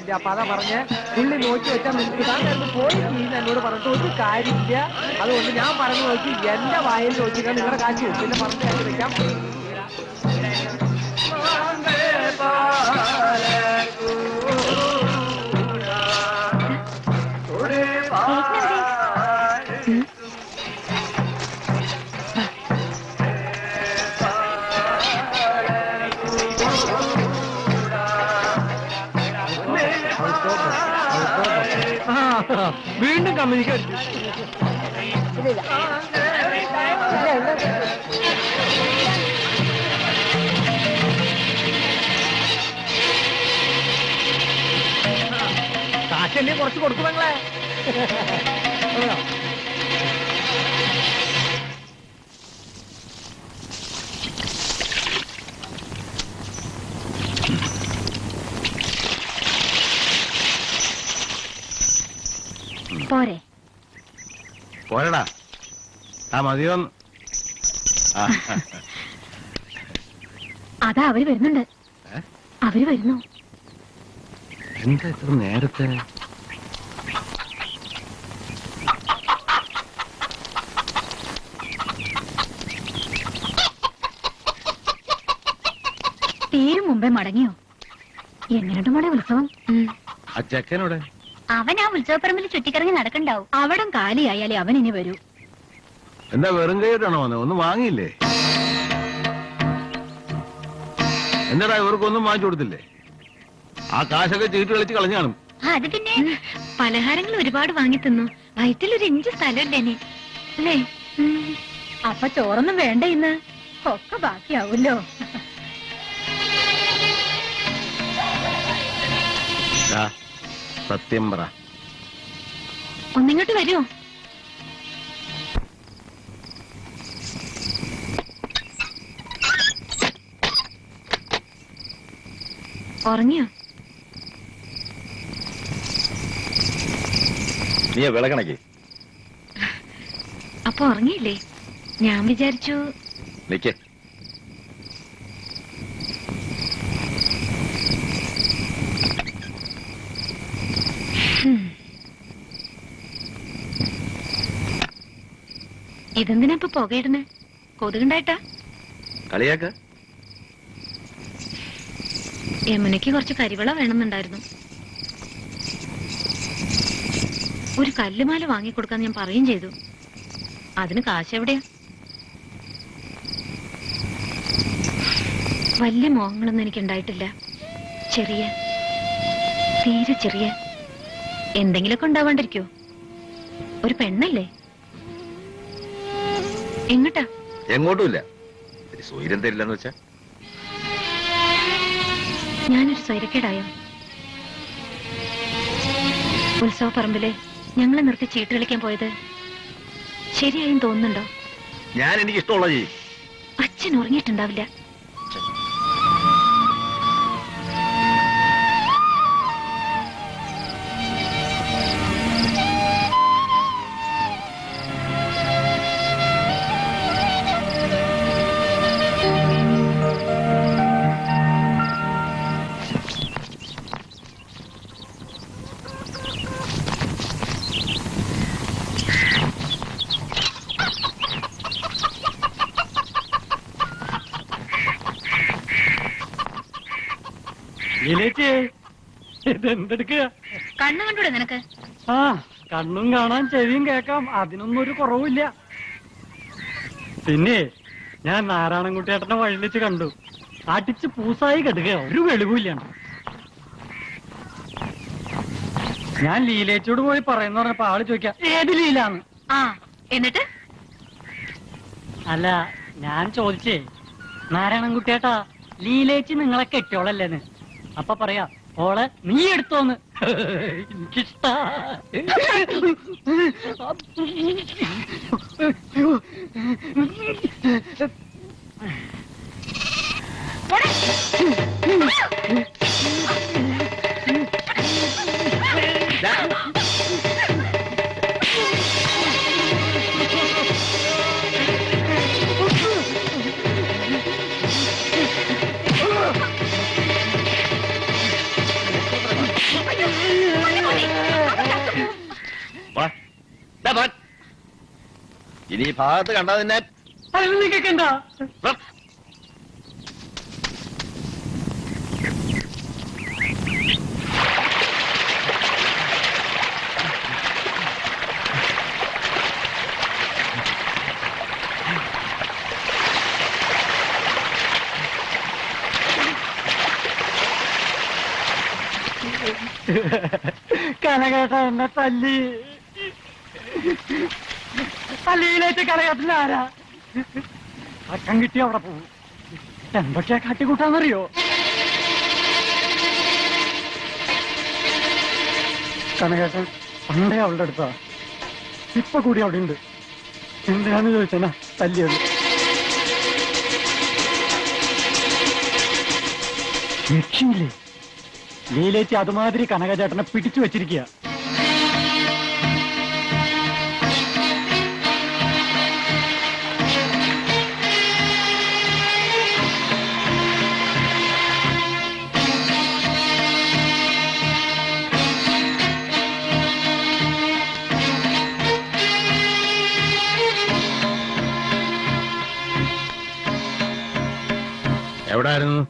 കാര്യമില്ല അപ്പൊ അതാ പറഞ്ഞ് പുള്ളി നോക്കി വെച്ചാൽ നിനക്ക് താങ്കൾ പോയി നീ എന്നോട് പറഞ്ഞിട്ട് ഒരു കാര്യമില്ല. അതുകൊണ്ട് ഞാൻ പറഞ്ഞു നോക്കി എന്റെ വായിൽ നോക്കിക്കാൻ നിങ്ങളുടെ കാശ് പിന്നെ പറഞ്ഞു വെക്കാം. കമ്മ്യൂണിക്കേറ്റ് കാശല്ലേ കുറച്ച് കൊടുക്കും പോരെ. പോരടാ. ആ മതിയോ അതാ അവർ വരുന്നുണ്ട്. അവർ വരുന്നു. എന്താ ഇത്ര നേരത്തെ? തീരും മുമ്പേ മടങ്ങിയോ? എങ്ങനെയുണ്ട് മോടെ ഉത്സവം? ആ ചെക്കനോടെ? അവൻ ആ ഉത്സവപ്പറമ്പിൽ ചുറ്റിക്കറങ്ങി നടക്കണ്ടാവും. അവിടം കാലിയായാലേ അവൻ ഇനി വരൂ. എന്താ വെറും കൈയിട്ടാണോ വന്നത് ഒന്നും വാങ്ങിയില്ലേ? എന്താടാ ഇവർക്കൊന്നും വാങ്ങിച്ചു കൊടുത്തില്ലേ? ആ കാശൊക്കെ ചീട്ട് കളിച്ച് കളഞ്ഞാണ് അത് പിന്നെ പലഹാരങ്ങൾ ഒരുപാട് വാങ്ങി തിന്നു. വയറ്റിൽ ഒരു ഇഞ്ച് സ്ഥലമില്ലേ അല്ലേ? അപ്പൊ ചോറൊന്നും വേണ്ട ഇന്ന്. ഒക്കെ ബാക്കിയാവൂല്ലോ സത്യം പറ. ഒന്നിങ്ങോട്ട് വരുമോ ഉറങ്ങിയോ? നീ വിളകണക്ക് അപ്പൊ ഉറങ്ങിയില്ലേ? ഞാൻ വിചാരിച്ചു നിക്ക്. ഇതെന്തിനാ ഇപ്പൊ പുകയിടുന്നേ കൊതുകുണ്ടായിട്ടാ? കളിയാക്ക. യമുനയ്ക്ക് കുറച്ച് കരിവള വേണമെന്നുണ്ടായിരുന്നു. ഒരു കല്ലുമാല വാങ്ങിക്കൊടുക്കാൻ ഞാൻ പറയും ചെയ്തു. അതിന് കാശ് എവിടെയാ? വലിയ മോഹങ്ങളൊന്നും എനിക്കുണ്ടായിട്ടില്ല. ചെറിയ തീരെ ചെറിയ എന്തെങ്കിലുമൊക്കെ ഉണ്ടാവാണ്ടിരിക്കോ. ഒരു പെണ്ണല്ലേ? എങ്ങട്ടാ? എങ്ങോട്ടുമില്ല. സ്വൈരം തരില്ലെന്ന് വെച്ചാ. ഞാനൊരു സ്വൈരക്കേടായോ? ഉത്സവ പറമ്പിൽ ഞങ്ങളെ നിർത്തി ചീട്ട് കളിക്കാൻ പോയത് ശരിയായും തോന്നുന്നുണ്ടോ? ഞാൻ എനിക്ക് ഇഷ്ടമുള്ള അച്ഛൻ ഉറങ്ങിയിട്ടുണ്ടാവില്ല. ഇതെന്തെടുക്കുക കണ്ണു കണ്ടൂടെ നിനക്ക്? ആ കണ്ണും കാണാൻ ചെവിയും കേക്കാം അതിനൊന്നും ഒരു കുറവില്ല പിന്നെ ഞാൻ നാരായണൻകുട്ടിയേട്ടനെ വഴിയിൽ വെച്ച് കണ്ടു. അടിച്ച് പൂസായി കെടുക ഒരു വെളിവില്ല ഞാൻ ലീലേച്ചോട് പോയി പറയുന്ന പറഞ്ഞപ്പോ ആൾ ചോദിക്കാം ഏത് ലീലാന്ന്? ആ എന്നിട്ട്? അല്ല ഞാൻ ചോദിച്ചേ നാരായണൻകുട്ടിയേട്ടാ ലീലേച്ചി നിങ്ങളെ കെട്ടിയോളല്ലേന്ന്? അപ്പൊ പറയാ ഓളെ നീ എടുത്തോന്ന് എനിക്കിഷ്ട വാ. ഇനി ഈ ഭാഗത്ത് കണ്ടാ നിന്നെ അതിൽ നീ കേക്കണ്ട വാ. കനകേട്ട എന്നെ തല്ലി തല്ലിയിലേക്ക് കനകേട്ടൻ ആരാ? അക്കം കിട്ടി അവിടെ പോകും എന്തൊക്കെയാ കാട്ടിക്കൂട്ടാന്നറിയോ? കനകേശൻ പണ്ടേ അവളുടെ അടുത്താ. ഇപ്പൊ കൂടി അവിടെ ഉണ്ട് എന്തിനാന്ന് ചോദിച്ചാ തല്ലിയത്? ലക്ഷ്യമില്ലേ ലീലേച്ചി അതുമാതിരി കനകചേട്ടനെ പിടിച്ചു വെച്ചിരിക്കുക എവിടായിരുന്നു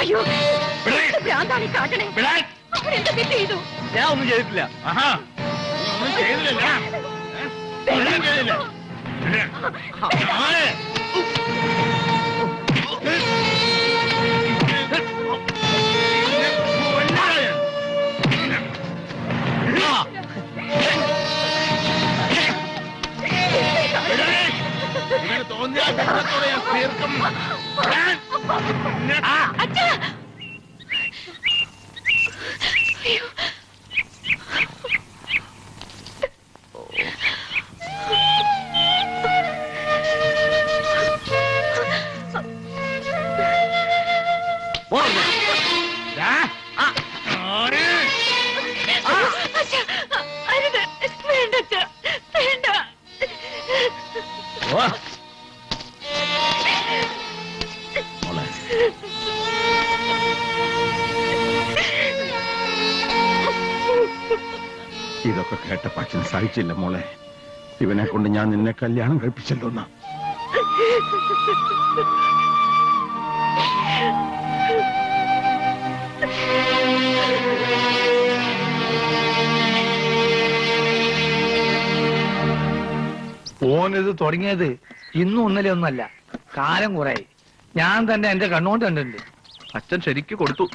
അയ്യോ. ഭ്രാന്താണ് ഈ കാട്ടണേ അവരെന്താ തെറ്റ് ചെയ്തു. ഞാൻ ഒന്നും ചെയ്തിട്ടില്ല. ഒന്നും ചെയ്തില്ലല്ലോ ഏ? ഒന്നും ചെയ്തില്ല ഞാൻ തീർക്കും. സഹിച്ചില്ല മോളെ. ഇവനെ കൊണ്ട് ഞാൻ നിന്നെ കല്യാണം കഴിപ്പിച്ചല്ലോ എന്നാ. ഓനിത് തുടങ്ങിയത് ഇന്നും ഇന്നലെ ഒന്നല്ല. കാലം കുറയായി. ഞാൻ തന്നെ എന്റെ കണ്ണുകൊണ്ട് കണ്ടിട്ടുണ്ട്. അച്ഛൻ ശരിക്ക് കൊടുത്തു.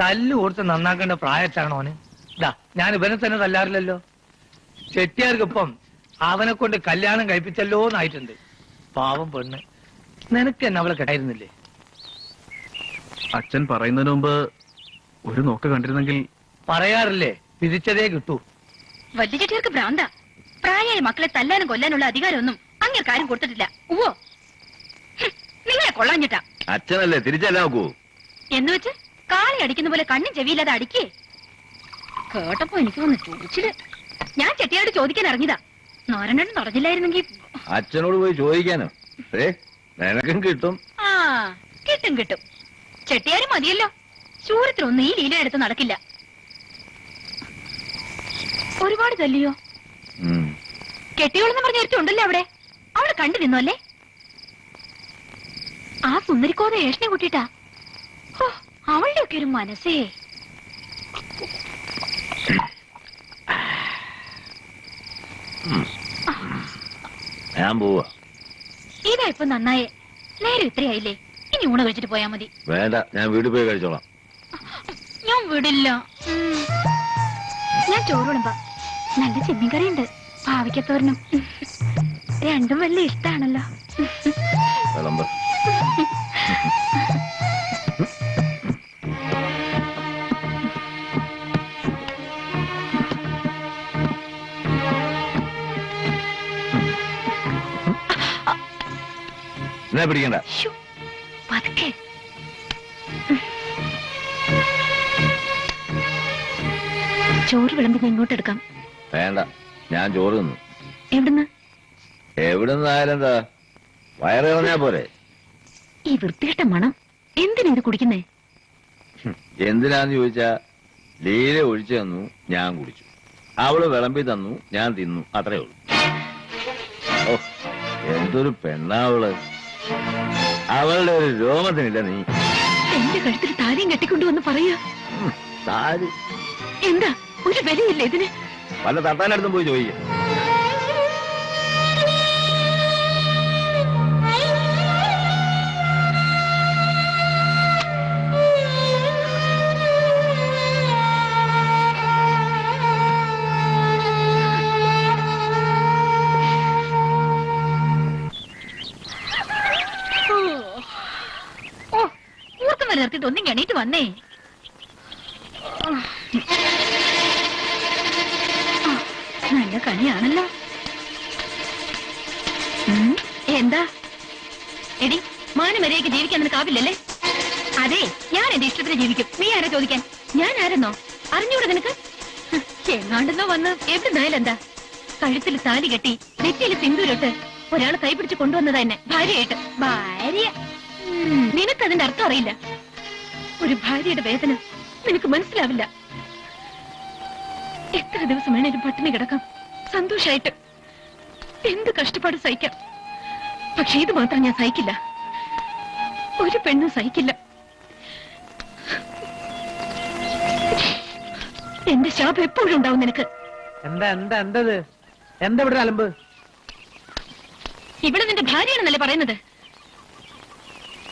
തല്ല് കൊടുത്ത് നന്നാക്കേണ്ട പ്രായത്താണ് ഓന്. ഇതാ ഞാൻ ഇവനെ തന്നെ തല്ലാറില്ലല്ലോ. ചെട്ടിയാർക്കൊപ്പം അവനെ കൊണ്ട് കല്യാണം കഴിപ്പിച്ചല്ലോ എന്നായിട്ടുണ്ട്. പാവം പെണ്ണ്. നിനക്ക് എന്നെ അവളെ കിട്ടായിരുന്നില്ലേ? അച്ഛൻ പറയുന്നതിന് മുമ്പ് ഒരു നോക്ക് കണ്ടിരുന്നെങ്കിൽ പറയാറില്ലേ? വിധിച്ചതേ കിട്ടൂ. വലിയ ചെട്ടിയാർക്ക് ഭ്രാന്ത? പ്രായമായ മക്കളെ തല്ലാനും കൊല്ലാനുള്ള അധികാരമൊന്നും അങ്ങനെ കാര്യം കൊടുത്തിട്ടില്ല. ഓ നിങ്ങളെ കൊള്ളാഞ്ഞിട്ടാ. അച്ഛനല്ലേ തിരിച്ചല്ല നോക്കൂ. എന്ന് വെച്ച് കാളി അടിക്കുന്ന പോലെ കണ്ണും ചെവിയില്ലാതെ അടിക്കേ. കേട്ടപ്പോ എനിക്ക് വന്ന് ചോദിച്ചിൽ ഞാൻ ചെട്ടിയോട് ചോദിക്കാൻ ഇറങ്ങിയതാ. നോരണ്ണൻ തുടങ്ങില്ലായിരുന്നെങ്കിൽ അച്ഛനോട് പോയി ചോദിക്കാനോ? നിനക്കും കിട്ടും. ആ കിട്ടും കിട്ടും. ചെട്ടിയാരും മതിയല്ലോ. ശൂരത്തിനൊന്നും ഈ ലീല എടുത്ത് നടക്കില്ല. ഒരുപാട് തല്ലിയോ? കെട്ടിയോളെന്ന് പറഞ്ഞ ഒരുത്തുണ്ടല്ലോ അവിടെ? അവിടെ കണ്ടു നിന്നോ അല്ലേ? ആ സുന്ദരിക്കോത ഏഷനെ കൂട്ടിട്ടാ അവളുടെ അവളുടെയൊക്കെ ഒരു മനസ്സേ. ഞാൻ പോവാ. ഇതാ ഇപ്പൊ നന്നായേ. നേരം ഇത്രയായില്ലേ? ഇനി ഊണ് കഴിച്ചിട്ട് പോയാ മതി. വേണ്ട ഞാൻ വീട് പോയി കഴിച്ചോളാം. ഞാൻ വിടില്ല. ഉം. ഞാൻ ചോറ് വിളമ്പാ നല്ല ചെമ്മീൻ കറിയുണ്ട്. ഭാവിക്കത്തോരനും രണ്ടും വലിയ ഇഷ്ടാണല്ലോ. വിളമ്പ്. എന്നാ പിടിക്കണ്ട. പതുക്കെ. ചോറ് വിളമ്പുന്ന ഇങ്ങോട്ട് എടുക്കാം. വേണ്ട ഞാൻ ചോറ് തിന്നു. എവിടുന്ന്? എവിടെ നിന്നായാലും വയറ് കളഞ്ഞാ പോരെ. ഈ വൃത്തികെട്ട മണം എന്തിനാ ഇത് കുടിക്കുന്നേ? എന്തിനാന്ന് ചോദിച്ചാ ലീല ഒഴിച്ചു തന്നു ഞാൻ കുടിച്ചു. അവൾ വിളമ്പി തന്നു ഞാൻ തിന്നു അത്രേ ഉള്ളൂ. ഓ എന്തൊരു പെണ്ണാ അവൾ. അവളുടെ ഒരു രോമത്തിനില്ല നീ. എന്റെ കഴുത്തിൽ താലിയും കെട്ടിക്കൊണ്ടുവന്ന് പറയാ താരി എന്താ? ഒരു വിലയില്ല ഇതിന്. വല്ല തട്ടാനടുത്തും പോയി ചോദിക്കും. നിർത്തിയിട്ട് ഒന്നും എണീറ്റ് വന്നേ. നല്ല കണിയാണല്ലോ എന്താ? എടി മാനം വരെയൊക്കെ ജീവിക്കാൻ നിനക്ക് ആവില്ലല്ലേ? അതെ ഞാൻ എന്റെ ഇഷ്ടത്തിന് ജീവിക്കും. നീ ആരാ ചോദിക്കാൻ? ഞാൻ ആരെന്നോ? അറിഞ്ഞൂടെ നിനക്ക്? എങ്ങാണ്ടെന്നോ വന്ന് എവിടെ എന്താ? കഴുത്തിൽ താലി കെട്ടി നെറ്റിയിൽ സിന്ദൂരിട്ട് ഒരാൾ കൈപിടിച്ച് കൊണ്ടുവന്നത് തന്നെ ഭാര്യയായിട്ട്. ഭാര്യ? നിനക്കതിന്റെ അർത്ഥം അറിയില്ല. ഒരു ഭാര്യയുടെ വേദന നിനക്ക് മനസ്സിലാവില്ല. എത്ര ദിവസം വേണേലും പട്ടിണി കിടക്കാം. സന്തോഷായിട്ട്. എന്ത് കഷ്ടപ്പാട് സഹിക്കാം. പക്ഷെ ഇത് മാത്രം ഞാൻ സഹിക്കില്ല. ഒരു പെണ്ണും സഹിക്കില്ല. എന്റെ ശാപം എപ്പോഴും ഉണ്ടാവും നിനക്ക്. എന്താ എന്താ എന്തത്? എന്താ ഇവിടെ അലമ്പ്? ഇവിടെ നിന്റെ ഭാര്യയാണെന്നല്ലേ പറയുന്നത്?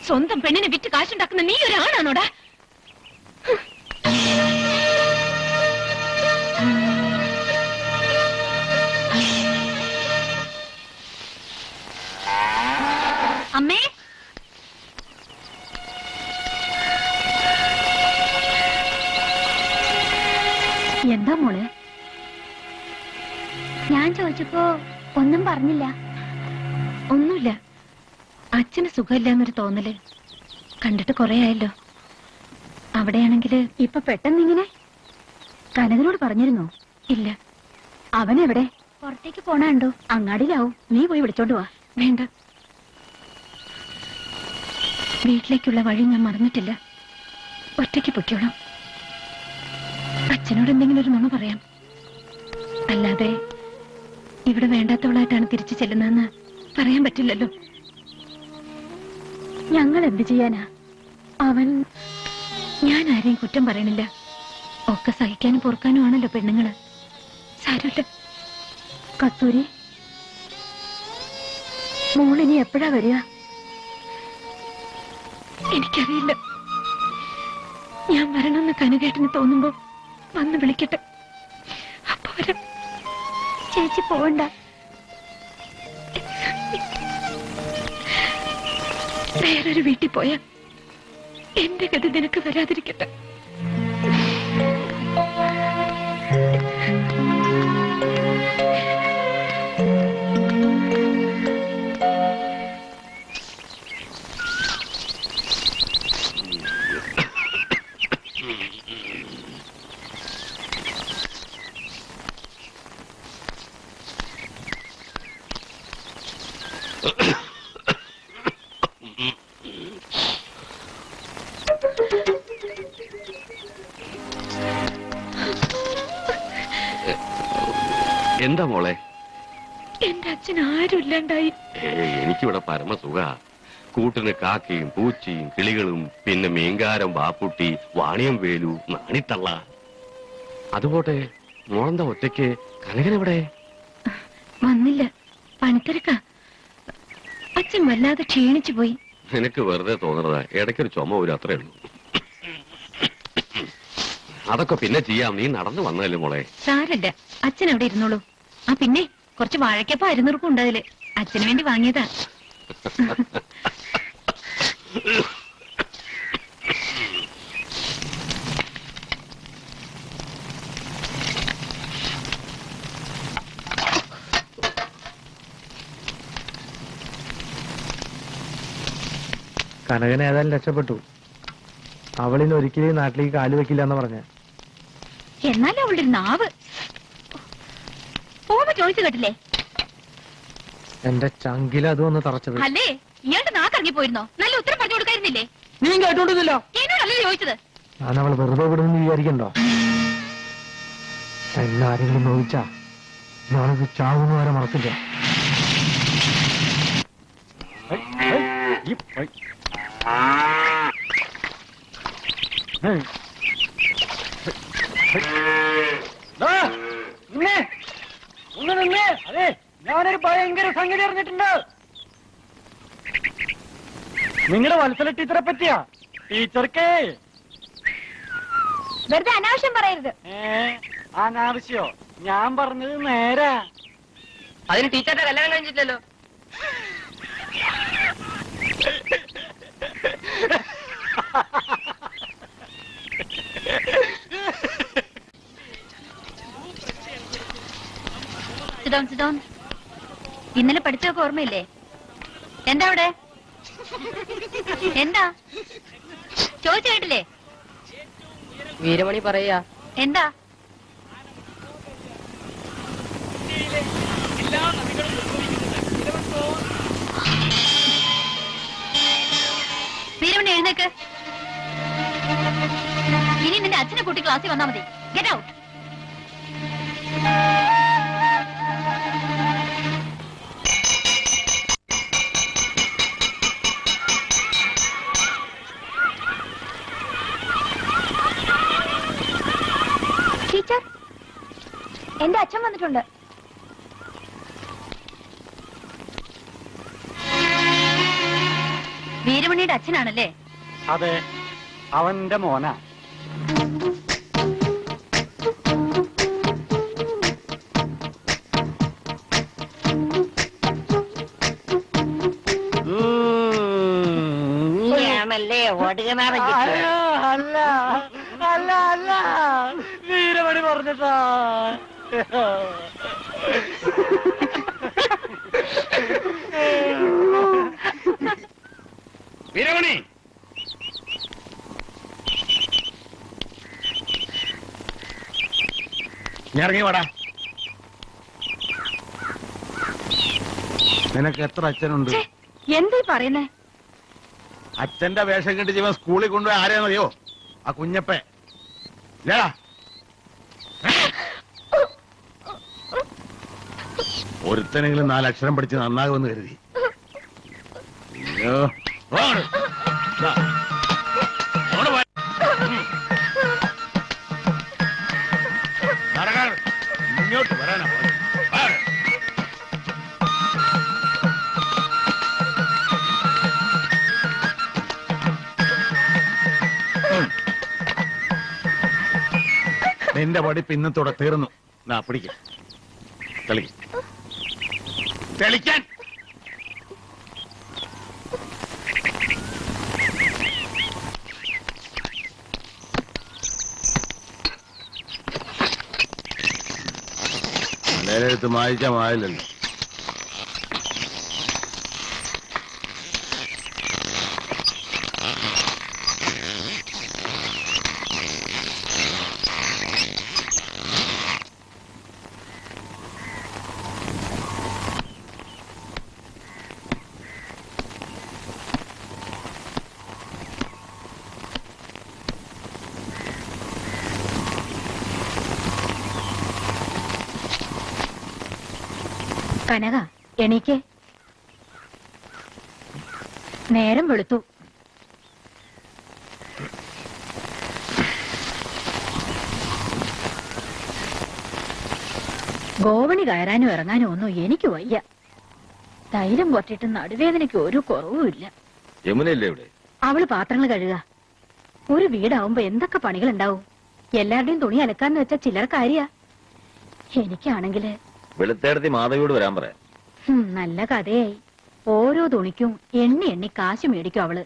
സ്വന്തം പെണ്ണിനെ വിറ്റ് കാശുണ്ടാക്കുന്ന നീ ഒരാണാണോടാ അമ്മേ? എന്താ മോൾ? ഞാൻ ചോദിച്ചപ്പോ ഒന്നും പറഞ്ഞില്ല. ഒന്നുമില്ല. അച്ഛന് സുഖമില്ല എന്നൊരു തോന്നൽ. കണ്ടിട്ട് കൊറേ ആയല്ലോ. അവിടെയാണെങ്കിൽ ഇപ്പൊ പെട്ടെന്ന് ഇങ്ങനെ? കനകനോട് പറഞ്ഞിരുന്നോ? ഇല്ല. അവനെവിടെ? പുറത്തേക്ക് പോണുണ്ടോ അങ്ങാടിയിലാവും. നീ പോയി വിളിച്ചോണ്ട് വാ. വേണ്ട. വീട്ടിലേക്കുള്ള വഴി ഞാൻ മറന്നിട്ടില്ല. ഒറ്റയ്ക്ക് പൊയ്ക്കോളാം. അച്ഛനോട് എന്തെങ്കിലും ഒരു നുണ പറയാം. അല്ലാതെ ഇവിടെ വേണ്ടാത്തവളായിട്ടാണ് തിരിച്ചു ചെല്ലുന്നതെന്ന് പറയാൻ പറ്റില്ലല്ലോ. ഞങ്ങൾ എന്ത് ചെയ്യാനാ? അവൻ ഞാൻ ആരെയും കുറ്റം പറയണില്ല. ഒക്കെ സഹിക്കാനും പൊറുക്കാനും ആണല്ലോ പെണ്ണുങ്ങൾ. സാരമില്ല കസ്തൂരി മോളിനി എപ്പോഴാ വരിക? എനിക്കറിയില്ല. ഞാൻ വരണമെന്ന് കനുകേട്ടന് തോന്നുമ്പോ വന്ന് വിളിക്കട്ടെ. അപ്പൊ ചേച്ചി പോവണ്ട. വേറൊരു വീട്ടിൽ പോയാ എന്റെ ഗതി നിനക്ക് വരാതിരിക്കട്ടെ. മോളെ. എന്റെ അച്ഛൻ ആരുല്ലണ്ടായി എനിക്കിവിടെ പരമസുഖ. കൂട്ടിന് കാക്കയും പൂച്ചയും കിളികളും പിന്നെ മീൻകാരം വാപ്പുട്ടി വാണിയം വേലു നാണിത്തള്ള. അതുപോട്ടെ മോളന്ത ഒറ്റയ്ക്ക്? കനകനെവിടെ വന്നില്ല. പണിത്തിരക്ക. അച്ഛൻ വല്ലാതെ ക്ഷീണിച്ചു പോയി. നിനക്ക് വെറുതെ തോന്നണതാ ഇടയ്ക്കൊരു ചുമ ഒരു അത്രേ ഉള്ളൂ. അതൊക്കെ പിന്നെ ചെയ്യാം. നീ നടന്നു വന്നതല്ലേ മോളെ. സാരല്ല. അച്ഛൻ അവിടെ ഇരുന്നോളൂ. ആ പിന്നെ കുറച്ച് വാഴക്കപ്പ അരിനിറുക്കും ഉണ്ട് അച്ഛന് വേണ്ടി വാങ്ങിയതാ. കനകനെ ഏതായാലും രക്ഷപ്പെട്ടു. അവളിന് ഒരിക്കലും നാട്ടിലേക്ക് കാൽ വെക്കില്ല എന്ന് പറഞ്ഞ. എന്നാലും അവളുടെ നാവ്. ചോദിച്ചു കേട്ടില്ലേ? എന്റെ ചങ്കില അത് വന്ന് തറച്ചത്. അല്ലേ? ഇയാളുടെ നാക്കിറങ്ങി പോയിരുന്നോ? നല്ല ഉത്തരം പറഞ്ഞു കൊടുക്കായിരുന്നില്ലേ? നീ കേട്ടോണ്ടില്ലല്ലോ എന്നോടല്ലേ ചോദിച്ചത്? ഞാൻ അവൾ വെറുതെ വിടുമെന്ന് വിചാരിക്കണ്ടോ? എല്ലാരെങ്കിലും നോവിച്ചാ ഞാനത് ചാവുന്ന വരെ മറക്കില്ല. അതെ ഞാനൊരു ഭയങ്കര സംഗതി അറിഞ്ഞിട്ടുണ്ട്. നിങ്ങളുടെ വത്സല ടീച്ചറെ പറ്റിയാ? ടീച്ചർക്ക്. വെറുതെ അനാവശ്യം പറയരുത്. ഏ അനാവശ്യോ? ഞാൻ പറഞ്ഞത് നേരാ. അതിന് ടീച്ചറുടെ കല്യാണം കഴിഞ്ഞിട്ടില്ലല്ലോ. സിഡോൺ സിഡോൺ ഇന്നലെ പഠിച്ചൊക്കെ ഓർമ്മയില്ലേ? എന്താ അവിടെ? എന്താ? ചോദിച്ചു കേട്ടില്ലേ? വീരമണി പറയാ എന്താ? വീരമണി എഴുന്നേക്ക്. ഇനി നിന്റെ അച്ഛനെ കൂട്ടി ക്ലാസ്സിൽ വന്നാ മതി. ഗെറ്റ് ഔട്ട് എന്റെ അച്ഛൻ വന്നിട്ടുണ്ട്. വീരമണിയുടെ അച്ഛനാണല്ലേ? അതെ അവന്റെ മോന. ഒടുകനാറങ്ങിട്ട് അല്ല അല്ല അല്ല വീരമണി പറഞ്ഞിട്ടാ വീരമണി. ഞാൻ ഇറങ്ങി വാടാ. നിനക്ക് എത്ര അച്ഛനുണ്ട്? എന്താ പറയുന്നേ? അച്ഛന്റെ വേഷം കെട്ടി ജീവൻ സ്കൂളിൽ കൊണ്ടുപോയി ആരെയാണെന്നറിയോ? ആ കുഞ്ഞപ്പേ ഇല്ലടാ. ഒരുത്തനെങ്കിലും നാലക്ഷരം പഠിച്ച് നന്നാകുമെന്ന് കരുതി. ഇങ്ങോട്ട് വരാനാ. നിന്റെ പഠിപ്പ് ഇന്നത്തോടെ തീർന്നു. നാ പിടിക്കാം. കളിക്ക തെളിക്കാൻ. നേരെടുത്ത് മായിച്ചാ മായില്ലല്ലോ കനക എണീക്ക്. നേരം വെളുത്തു. ഗോവണി കയറാനും ഇറങ്ങാനും ഒന്നും എനിക്ക് വയ്യ. തൈലം പൊട്ടിട്ട് നടുവേദനയ്ക്ക് ഒരു കുറവുമില്ല യമുനയില്ലേ ഇവിടെ? അവൾ പാത്രങ്ങൾ കഴുകുക ഒരു വീടാവുമ്പോ എന്തൊക്കെ പണികൾ ഉണ്ടാവും എല്ലാവരുടെയും തുണി അലക്കാന്ന് വെച്ചാൽ ചില്ലറ കാര്യ. എനിക്കാണെങ്കിൽ വെളുത്തേടത്തി മാധവിയോട് വരാൻ പറയാം. നല്ല കഥയായി. ഓരോ തുണിക്കും എണ്ണി എണ്ണി കാശ് മേടിക്കും അവൾ.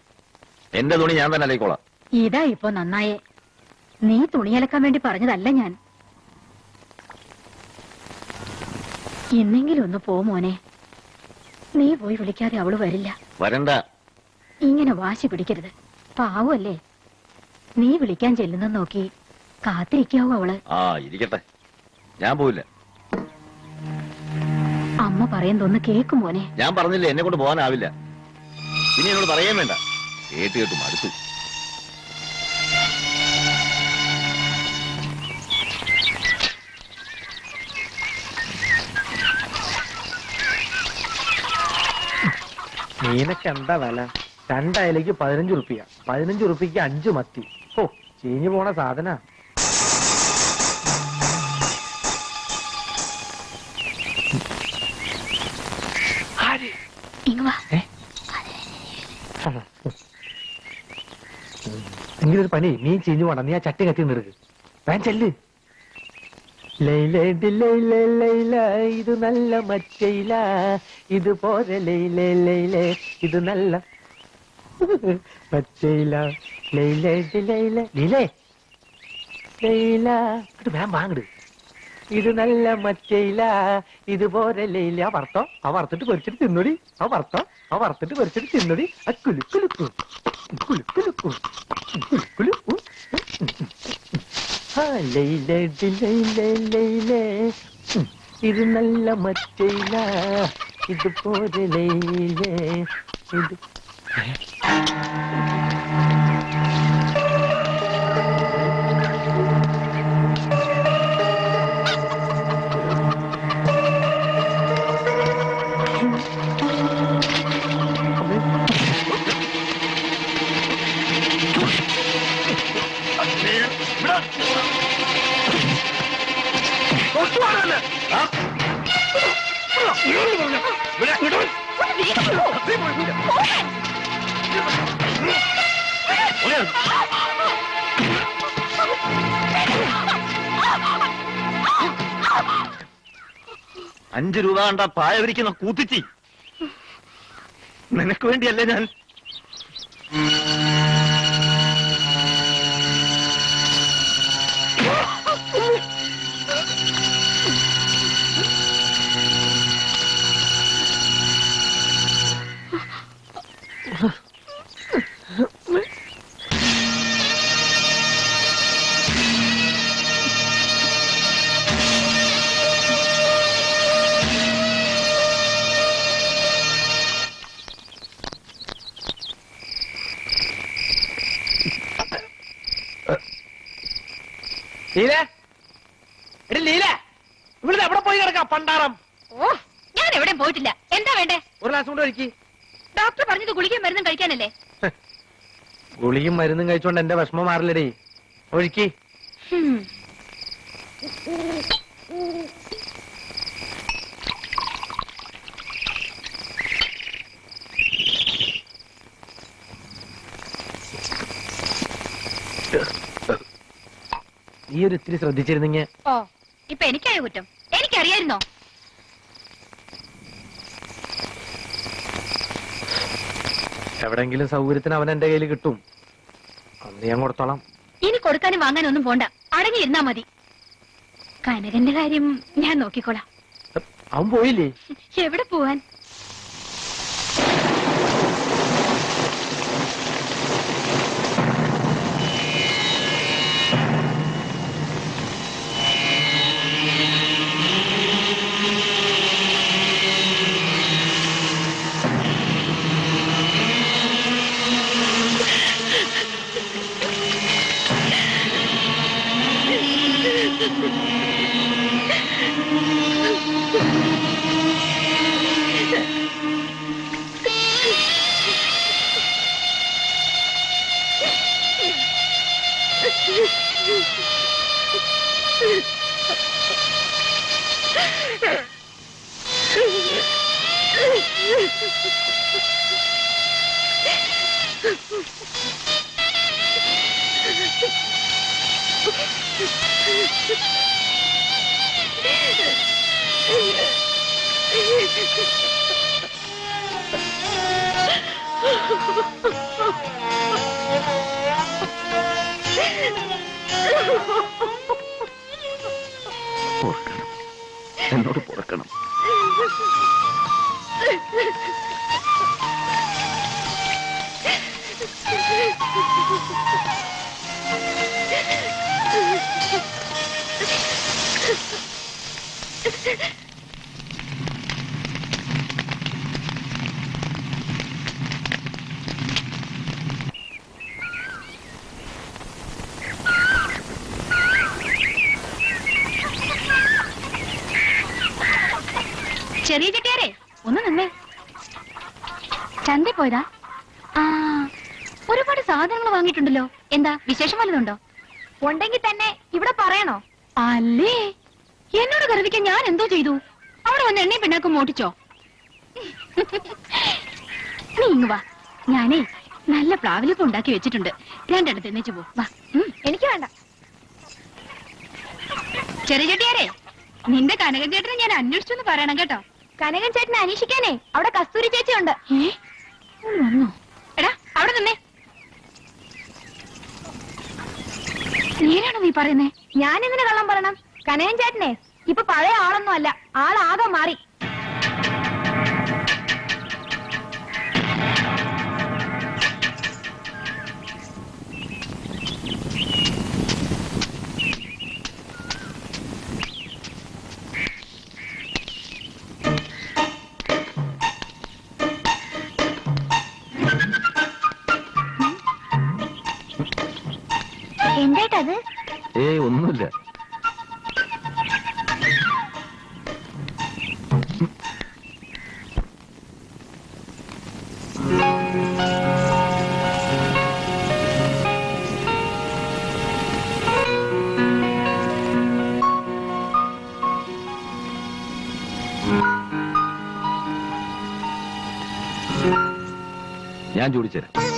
എന്റെ തുണി ഞാൻ തന്നെ അലയിക്കോളാം ഇതാ ഇപ്പൊ നന്നായേ. നീ തുണി അലക്കാൻ വേണ്ടി പറഞ്ഞതല്ല ഞാൻ. എന്നെങ്കിലും ഒന്ന് പോ മോനെ. നീ പോയി വിളിക്കാതെ അവൾ വരില്ല. വരണ്ട. ഇങ്ങനെ വാശി പിടിക്കരുത്. പാവല്ലേ. നീ വിളിക്കാൻ ചെല്ലുന്ന നോക്കി കാത്തിരിക്കാവൂ അവൾ. ആ ഇരിക്കട്ടെ. ഞാൻ പോവില്ല. അമ്മ പറയുന്നതൊന്ന് കേക്കും മോനെ. ഞാൻ പറഞ്ഞില്ല എന്നെ കൊണ്ട് പോകാനാവില്ല. ഇനി എന്നോട് പറയാൻ വേണ്ട. കേട്ട് കേട്ട് മടുത്തു. മീനൊക്കെ എന്താ വില? രണ്ടയലേക്ക് പതിനഞ്ച് റുപ്യ. പതിനഞ്ച് റുപ്യക്ക് അഞ്ച് മത്തി. ഓ ചീഞ്ഞു പോണ സാധന. ഒരു പണി മീൻ ചീഞ്ഞു പോണം നീ ആ ചട്ടി കത്തി നിടുക്ക് വേൻ ചെല്ല് ലൈലേ ലൈലേ ലൈല ഇത് നല്ല മച്ചയില ഇത് പോലെ ഇത് നല്ല മച്ചയില ലൈലേ ലൈല ഇത് നല്ല മച്ചയില ഇത് പോരല്ലേ ആ വറുത്തോ? ആ വറുത്തിട്ട് പൊരിച്ചിട്ട് തിന്നുടി. ആ വറുത്തോ? ആ വറുത്തിട്ട് പൊരിച്ചിട്ട് തിന്നുടി. ആ കുലുക്കുലുക്കു. കുലുക്കുലുക്കു. കുലുക്കുലുക്കു. ഇത് നല്ല മറ്റയില ഇത് പോരലേ ഇത് അഞ്ചു രൂപ കണ്ട പായ വിരിക്കുന്ന കൂത്തിച്ചി. നിനക്ക് വേണ്ടിയല്ലേ ഞാൻ? ഗ്ലാസ് കൊണ്ട് ഒഴിക്കി. ഡോക്ടർ പറഞ്ഞത് ഗുളികയും മരുന്നും കഴിക്കാനല്ലേ? ഗുളിയും മരുന്നും കഴിച്ചോണ്ട് എന്റെ വിഷമം മാറില്ലടേ. ഒഴുക്കി. ഈ ഒരു ഇത്തിരി ശ്രദ്ധിച്ചിരുന്നെങ്കിൽ ഓ ഇപ്പൊ എനിക്കായ കുറ്റം. എനിക്കറിയായിരുന്നോ? എവിടെങ്കിലും സൗകര്യത്തിന് അവൻ എന്റെ കയ്യിൽ കിട്ടും. അന്ന് ഞാൻ കൊടുത്തോളാം. ഇനി കൊടുക്കാനും വാങ്ങാനൊന്നും പോണ്ട. അടങ്ങിയിരുന്നാ മതി. കനകന്റെ കാര്യം ഞാൻ നോക്കിക്കോളാം. അവൻ പോയില്ലേ? എവിടെ പോവാൻ? Oh, പൊറുക്കണം എന്നോട് പൊറുക്കണം ചെറിയ വിശേഷം ഉണ്ടോ ഉണ്ടെങ്കിൽ തന്നെ ഇവിടെ പറയണോ? അല്ലേ? എന്നോട് ഗർവിക്കാൻ ഞാൻ എന്തോ ചെയ്തു? അവിടെ വന്ന് എണ്ണയും പിണ്ണാക്കും മോട്ടിച്ചോ നീ ഇങ്ങ് വാ. ഞാനേ നല്ല പ്ലാവിലൊക്കെ ഉണ്ടാക്കി വെച്ചിട്ടുണ്ട്. രണ്ടിടത്ത് എണ്ണേച്ചു പോ. വാ. എനിക്ക് വേണ്ട. ചെറിയ ചെട്ടിയാരെ നിന്റെ കനകൻ ചേട്ടനെ ഞാൻ അന്വേഷിച്ചു എന്ന് പറയണം കേട്ടോ. കനകൻ ചേട്ടനെ അന്വേഷിക്കാനേ. അവിടെ കസ്തൂരി ചേച്ചിയുണ്ട്. എടാ അവിടെ നിന്നേ. നേരാണോ നീ പറയുന്നേ. ഞാൻ എന്തിനു കള്ളം പറയണം? കനയൻ ചേട്ടനെ ഇപ്പൊ പഴയ ആളൊന്നും അല്ല ആളാകെ മാറി. എന്തായിട്ടത് ഏയ് ഒന്നുമില്ല. ഞാൻ ചോദിച്ചുതരാം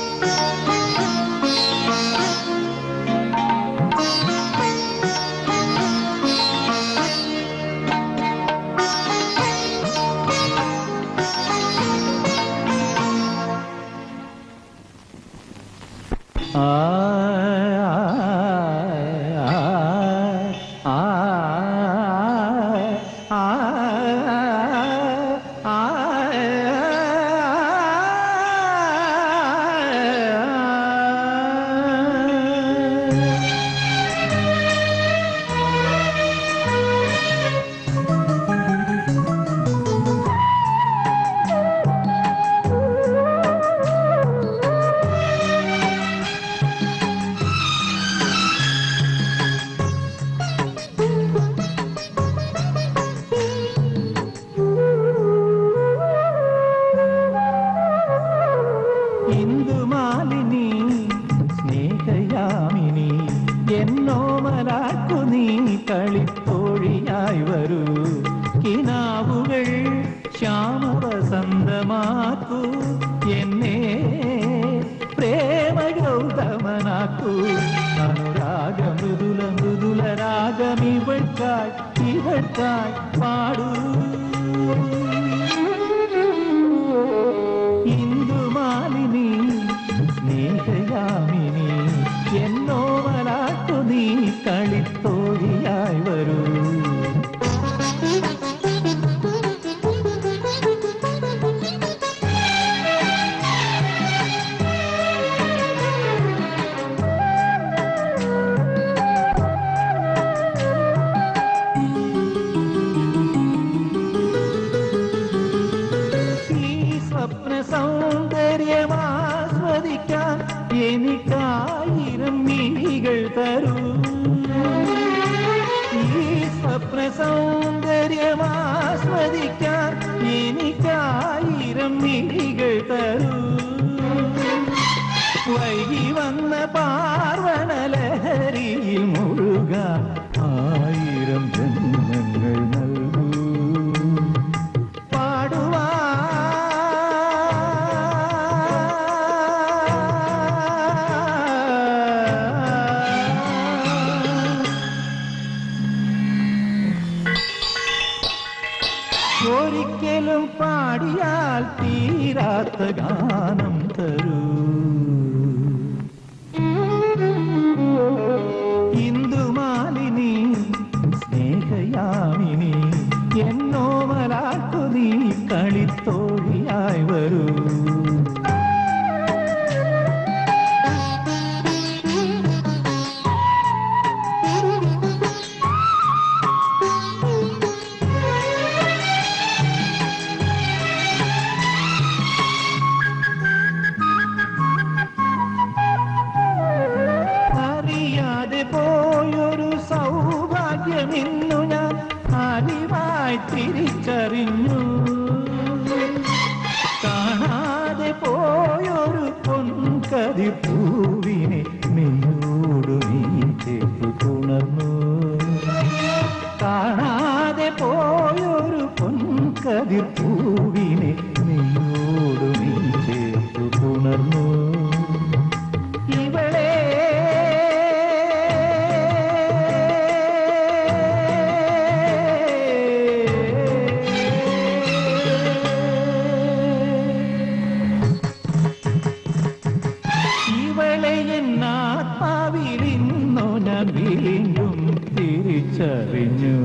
എന്നാത്മാവിലിന്നോ ഞാൻ വീണ്ടും തിരിച്ചറിഞ്ഞു.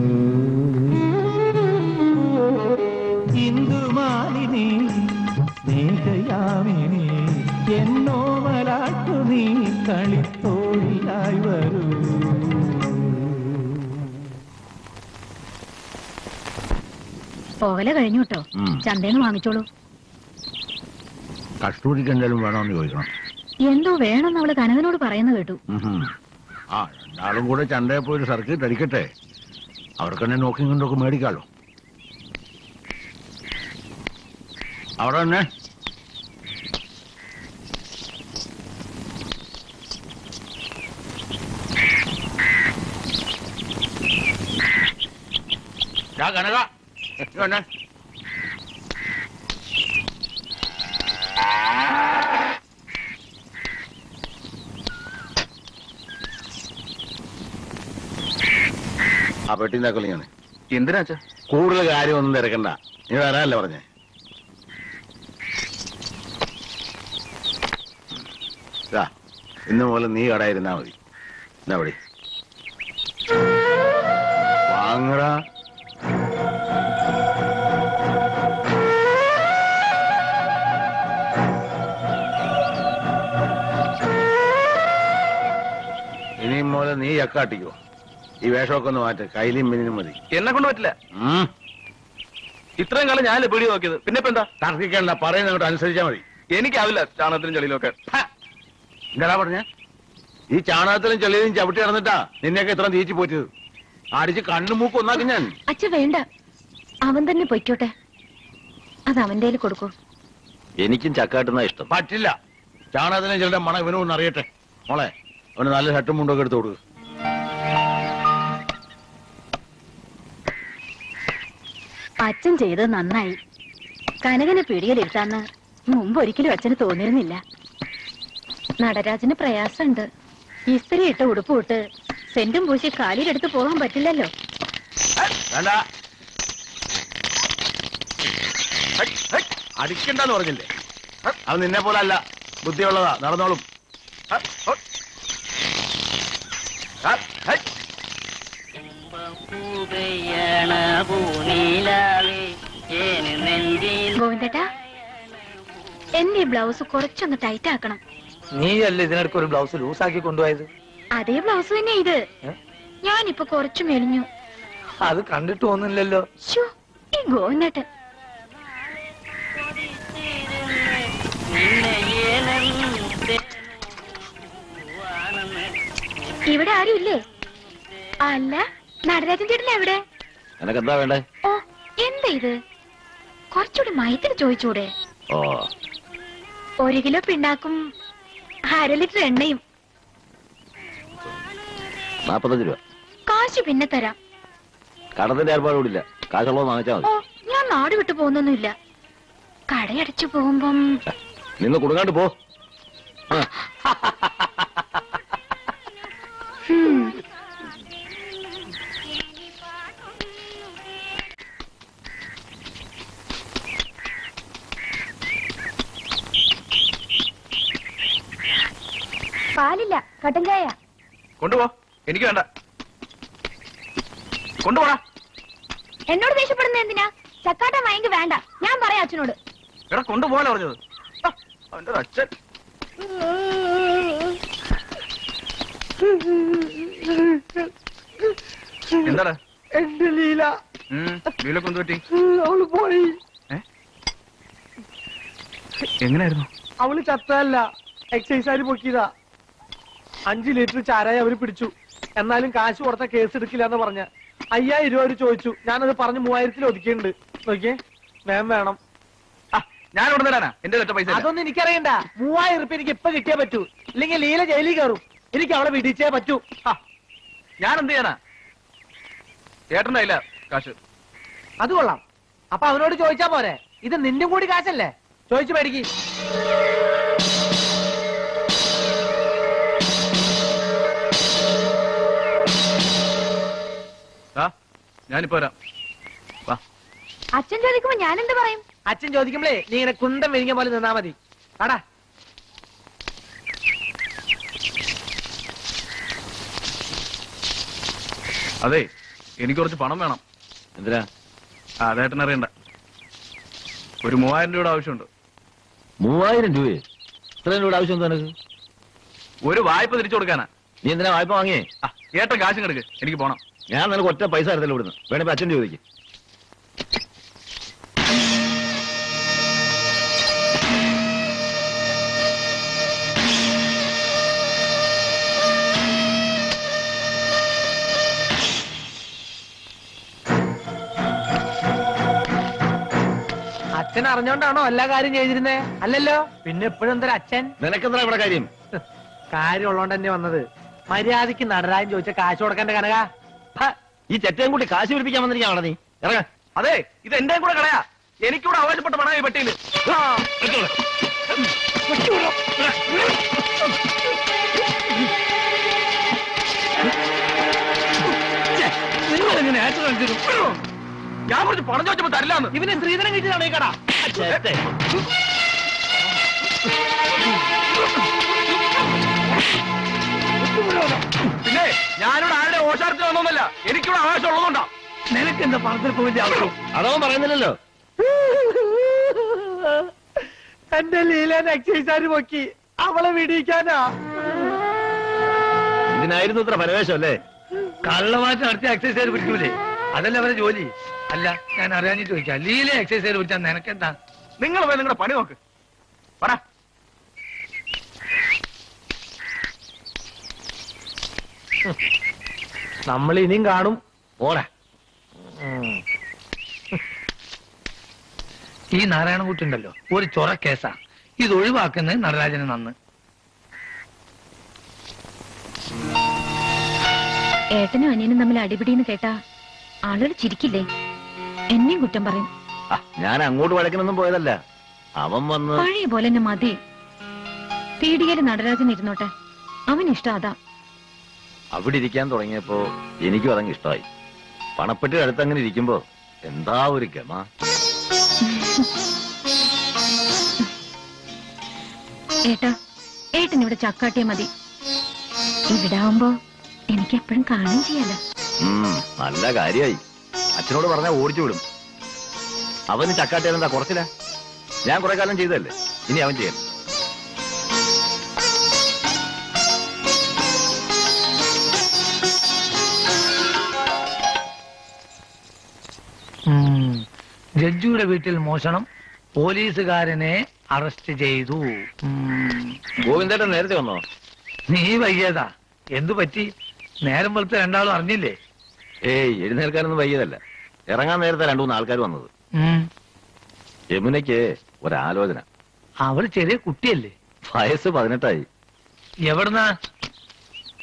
ഇന്ദുമാലിനി സ്നേഹയാമിനി എന്നോമലാക്കു നീ കളിത്തോഴിയായി വരൂ. പോകല കഴിഞ്ഞു കേട്ടോ. ചന്തേന്ന് വാങ്ങിച്ചോളൂ. കസ്തൂരിക്ക് എന്തെങ്കിലും വേണമെന്ന് ചോദിക്കണം. എന്തോ വേണമെന്ന് അവൾ കനകനോട് പറയുന്ന കേട്ടു. ആ രണ്ടാളും കൂടെ ചണ്ടയെ പോയി സർക്കിട്ട് അടിക്കട്ടെ. അവർക്ക് തന്നെ നോക്കി കൊണ്ടൊക്കെ മേടിക്കാലോ. അവിടെ തന്നെ കനക ആ പെട്ടി താക്കോലിങ്ങനെ എന്തിനാച്ച കൂടുതൽ കാര്യമൊന്നും തിരക്കണ്ട. നീ വരാനല്ലേ പറഞ്ഞേ? ഇന്ന് പോലെ നീ കടയിരുന്നാ മതി. എന്നാ പടി? വാങ്ങടാ. ഇനിയും പോലെ നീ ചക്കാട്ടിക്കോ ഈ വേഷമൊക്കെ ഒന്ന് മാറ്റ്. കയ്യിലും മിനിനും മതി. എന്നെ കൊണ്ട് പറ്റില്ല. ഉം. ഇത്രയും കാലം ഞാനല്ലേ പീടി നോക്കിയത്? പിന്നെ ഇപ്പൊ എന്താ? തർക്കിക്കണ്ട. പറയുന്ന അങ്ങോട്ട് അനുസരിച്ചാ മതി. എനിക്കാവില്ല ചാണകത്തിലും ചെളിയിലൊക്കെ. എന്താ പറഞ്ഞ? ഈ ചാണകത്തിലും ചെളിയിലും ചവിട്ടി നടന്നിട്ടാ നിന്നെയൊക്കെ ഇത്ര തീച്ചു പോറ്റത് അടിച്ച് കണ്ണു മൂക്ക് ഒന്നാക്കി ഞാൻ. അച്ഛ വേണ്ട. അവൻ തന്നെ പൊയ്ക്കോട്ടെ. അത് അവന്റെ കൊടുക്കൂ. എനിക്കും ചക്കാട്ടുന്ന ഇഷ്ടം. പറ്റില്ല. ചാണകത്തിലും ചെളിയുടെ മണം ഇവനും ഒന്ന് അറിയട്ടെ. മോളെ അവന് നല്ല ഷട്ടും മുണ്ടൊക്കെ എടുത്തു കൊടുക്കുക അച്ഛൻ ചെയ്തത് നന്നായി. കനകനെ പിടിയിലിരുത്താന്ന് മുമ്പ് ഒരിക്കലും അച്ഛന് തോന്നിയിരുന്നില്ല. നടരാജന് പ്രയാസമുണ്ട്. ഇസ്ത്രി ഇട്ട ഉടുപ്പ് വിട്ട് സെന്റും പൂശി കാലിലെടുത്ത് പോകാൻ പറ്റില്ലല്ലോ. അടിക്കണ്ടെന്ന് പറഞ്ഞില്ലേ? അത് നിന്നെ പോലെ അല്ല ബുദ്ധിയുള്ളതാ നടന്നോളും. ഗോവിന്ദേട്ടാ എന്റെ ബ്ലൗസ് കുറച്ചൊന്ന് ടൈറ്റ് ആക്കണം നീ അല്ല ഇതിനിടയ്ക്ക് ഒരു ബ്ലൗസ് ലൂസ് ആക്കി കൊണ്ടുപോയത്? അതേ ബ്ലൗസ് തന്നെ ഇത്. ഞാനിപ്പൊ കുറച്ചു മെലിഞ്ഞു. അത് കണ്ടിട്ട് തോന്നുന്നില്ലല്ലോ. ശ്ശോ, ഈ ഗോവിന്ദേട്ടൻ. ഇവിടെ ആരും ഇല്ലേ അല്ല നടരാജൻ ചേട്ടൻ എവിടെ? നിനക്ക് എന്താ വേണ്ടേ? ഓ എന്താ ഇത്? കുറച്ചുകൂടി മയത്തിന് ചോദിച്ചൂടെ? ഓ. ഒരു കിലോ പിണ്ണാക്കും അര ലിറ്റർ എണ്ണയും. നാപ്പത്തഞ്ച് രൂപ. കാശ് പിന്നെ തരാം. കടത്തിന്റെ ഏർപ്പാടുകൂടില്ല കാശുള്ളത് വാങ്ങിച്ചാൽ ഓ ഞാൻ നാട് വിട്ടു പോകുന്നൊന്നുമില്ല. കടയടച്ചു പോകുമ്പം നിന്ന് കൊടുങ്ങാണ്ട് പോ ആ, ഹും, പാലില്ല കട്ടൻ ചായ കൊണ്ടുപോ. എനിക്ക് വേണ്ട. കൊണ്ടുപോടാ. എന്നോട് ദേഷ്യപ്പെടുന്ന എന്തിനാ? ചക്കാട്ട വാങ്ങി വേണ്ട. ഞാൻ പറയാം അച്ഛനോട്. എടാ കൊണ്ടുപോകാൻ പറഞ്ഞത്. അവന്റെ അച്ഛൻ. എന്താടാ എന്റെ ലീല. ലീല കൊണ്ടുപറ്റി അവൾ പോയി. എങ്ങനെയായിരുന്നു അവൾ ചത്തല്ല എക്സൈസുകാര് പൊക്കിയതാ. അഞ്ചു ലിറ്റർ ചാരായ അവർ പിടിച്ചു. എന്നാലും കാശ് കൊടുത്ത കേസ് എടുക്കില്ല എന്ന് പറഞ്ഞ അയ്യായിരം രൂപ അവർ ചോദിച്ചു. ഞാനത് പറഞ്ഞ് മൂവായിരത്തിൽ ഒതുക്കിയിട്ടുണ്ട്. നോക്കിയേ. വേം വേണം. ഞാൻ ഇവിടെ തരാനാ. എന്റെ ഒറ്റ പൈസ അതൊന്നും എനിക്കറിയണ്ട. മൂവായിരം റുപ്യ എനിക്ക് ഇപ്പൊ കിട്ടിയേ പറ്റൂ. ഇല്ലെങ്കിൽ ലീല ജയിലിൽ കയറും. എനിക്ക് അവളെ വിടിച്ചേ പറ്റൂ. ഞാൻ എന്ത് ചെയ്യാനാ? ഇല്ല കാശ്. അത് കൊള്ളാം. അപ്പൊ അവനോട് ചോദിച്ചാ പോരെ. ഇത് നിന്റെ കൂടി കാശല്ലേ? ചോദിച്ചു മേടിക്ക്. ഞാനിപ്പോ വരാം. വാ. അച്ഛൻ ചോദിക്കുമ്പോ ഞാൻ എന്ത് പറയും? അച്ഛൻ ചോദിക്കുമ്പളേ നീ ഇങ്ങനെ കുന്തം വിരിഞ്ഞ പോലെ നിന്നാ മതി. ആടാ അതെ എനിക്ക് കുറച്ച് പണം വേണം. എന്തിനാ? ആ അതേട്ടൻ അറിയണ്ട. ഒരു മൂവായിരം രൂപയുടെ ആവശ്യമുണ്ട്. മൂവായിരം രൂപയെ? ഇത്രയും രൂപയുടെ ആവശ്യം എന്താ നിനക്ക്? ഒരു വായ്പ തിരിച്ചു കൊടുക്കാനാ. നീ എന്തിനാ വായ്പ വാങ്ങിയേ? ആ ഏട്ടൻ കാശും കിടക്ക് എനിക്ക് പോണം. ഞാൻ നിനക്ക് ഒറ്റ പൈസ തരത്തില്ല ഇവിടുന്ന്. വേണമെങ്കിൽ അച്ഛൻ ചോദിക്കും. അച്ഛൻ അറിഞ്ഞോണ്ടാണോ എല്ലാ കാര്യം ചെയ്തിരുന്നേ? അല്ലല്ലോ? പിന്നെ എപ്പോഴും എന്തൊരു അച്ഛൻ? നിനക്കെന്താ ഇവിടെ കാര്യം? കാര്യം ഉള്ളോണ്ട് തന്നെ വന്നത്. മര്യാദയ്ക്ക് നടരാജൻ ചോദിച്ച കാശ് കൊടുക്കണ്ട കനക ഈ ചെറ്റയും കൂടി കാശ് പിടിപ്പിക്കാൻ വന്നിരിക്കാണോ നീ? ഇറങ്ങ. അതെ ഇത് എന്റെയും കൂടെ കളയാ എനിക്കൂടെ അവകാശപ്പെട്ട പണമായി ചെയ്തു ഞാൻ കുറച്ച് പണം ചോദിച്ചപ്പോ തരില്ലാന്ന്. ഇവന് സ്ത്രീധനം കിട്ടിയതാണ് ഈ കട? ചെറ്റേ. പിന്നെ ഞാനിവിടെ ആരുടെ ഓശാർത്തി വന്നൊന്നല്ല എനിക്കിവിടെ ആവശ്യം ഉള്ളതുകൊണ്ടാ നിനക്ക് എന്താ പണത്തിൽ പോയിന്റെ ആവശ്യം അതവൻ പറയുന്നില്ലല്ലോ. എന്റെ ലീലേൻ എക്സൈസാര് പൊക്കി അവളെ വിടിയിക്കാനാ? ഇതിനായിരുന്നു ഇത്ര പരവേശം അല്ലേ? കള്ളമാറ്റം നടത്തിയ എക്സൈസാര് പിടിക്കൂലേ? അതല്ല അവരെ ജോലി? അല്ല ഞാൻ അറിയാഞ്ഞിട്ട് ചോദിക്കാം. ലീല എക്സൈസാര് പിടിച്ചാൽ നിനക്കെന്താ? നിങ്ങൾ പോയി നിങ്ങളുടെ പണി നോക്ക്. പറ നമ്മൾ ഇനിയും കാണും. ഓടാ ഈ നാരായണൻകുട്ടി ഉണ്ടല്ലോ ഒരു ചൊറ കേസാ. ഇത് ഒഴിവാക്കുന്നത് നടരാജന് നന്ന്. ഏട്ടനും അനിയനും തമ്മിൽ അടിപിടിന്ന് കേട്ടാ ആളുകൾ ചിരിക്കില്ലേ? എന്നെയും കുറ്റം പറയും. ആ, ഞാൻ അങ്ങോട്ട് വഴക്കിനൊന്നും പോയതല്ല. അവൻ വന്ന് പഴയ പോലെ തന്നെ മതി. പീഡികയിൽ നടരാജൻ ഇരുന്നോട്ടെ. അവൻ ഇഷ്ടം അതാ. അവിടെ ഇരിക്കാൻ തുടങ്ങിയപ്പോ എനിക്കും അതങ്ങ് ഇഷ്ടമായി പണപ്പെട്ടി അടുത്ത് അങ്ങനെ ഇരിക്കുമ്പോ എന്താ ഒരു ഗമ? ഏട്ടാ ഏട്ടൻ ഇവിടെ ചക്കാട്ടിയ മതി. ഇവിടെ ആവുമ്പോ എനിക്ക് എപ്പോഴും കാണുകയും ചെയ്യാലോ. നല്ല കാര്യമായി അച്ഛനോട് പറഞ്ഞാൽ ഓടിച്ചു വിടും. അവന് ചക്കാട്ടിയാലെന്താ കുറച്ചില്ല ഞാൻ കുറെ കാലം ചെയ്തതല്ലേ? ഇനി അവൻ ചെയ്യാൻ വീട്ടിൽ മോഷണം പോലീസുകാരനെ അറസ്റ്റ് ചെയ്തു. ഗോവിന്ദേട്ടൻ നേരത്തെ വന്നോ? നീ വയ്യതാ. എന്തു പറ്റി? നേരം വെളുത്ത് രണ്ടാളും അറിഞ്ഞില്ലേ? ഏയ് എഴുന്നേൽക്കാനൊന്നും വയ്യതല്ല. ഇറങ്ങാൻ നേരത്തെ രണ്ടു മൂന്ന് ആൾക്കാർ വന്നത്. യമുനക്ക് യമുനയ്ക്ക് ഒരാലോചന. അവൾ ചെറിയ കുട്ടിയല്ലേ? വയസ്സ് പതിനെട്ടായി. എവിടുന്നാ?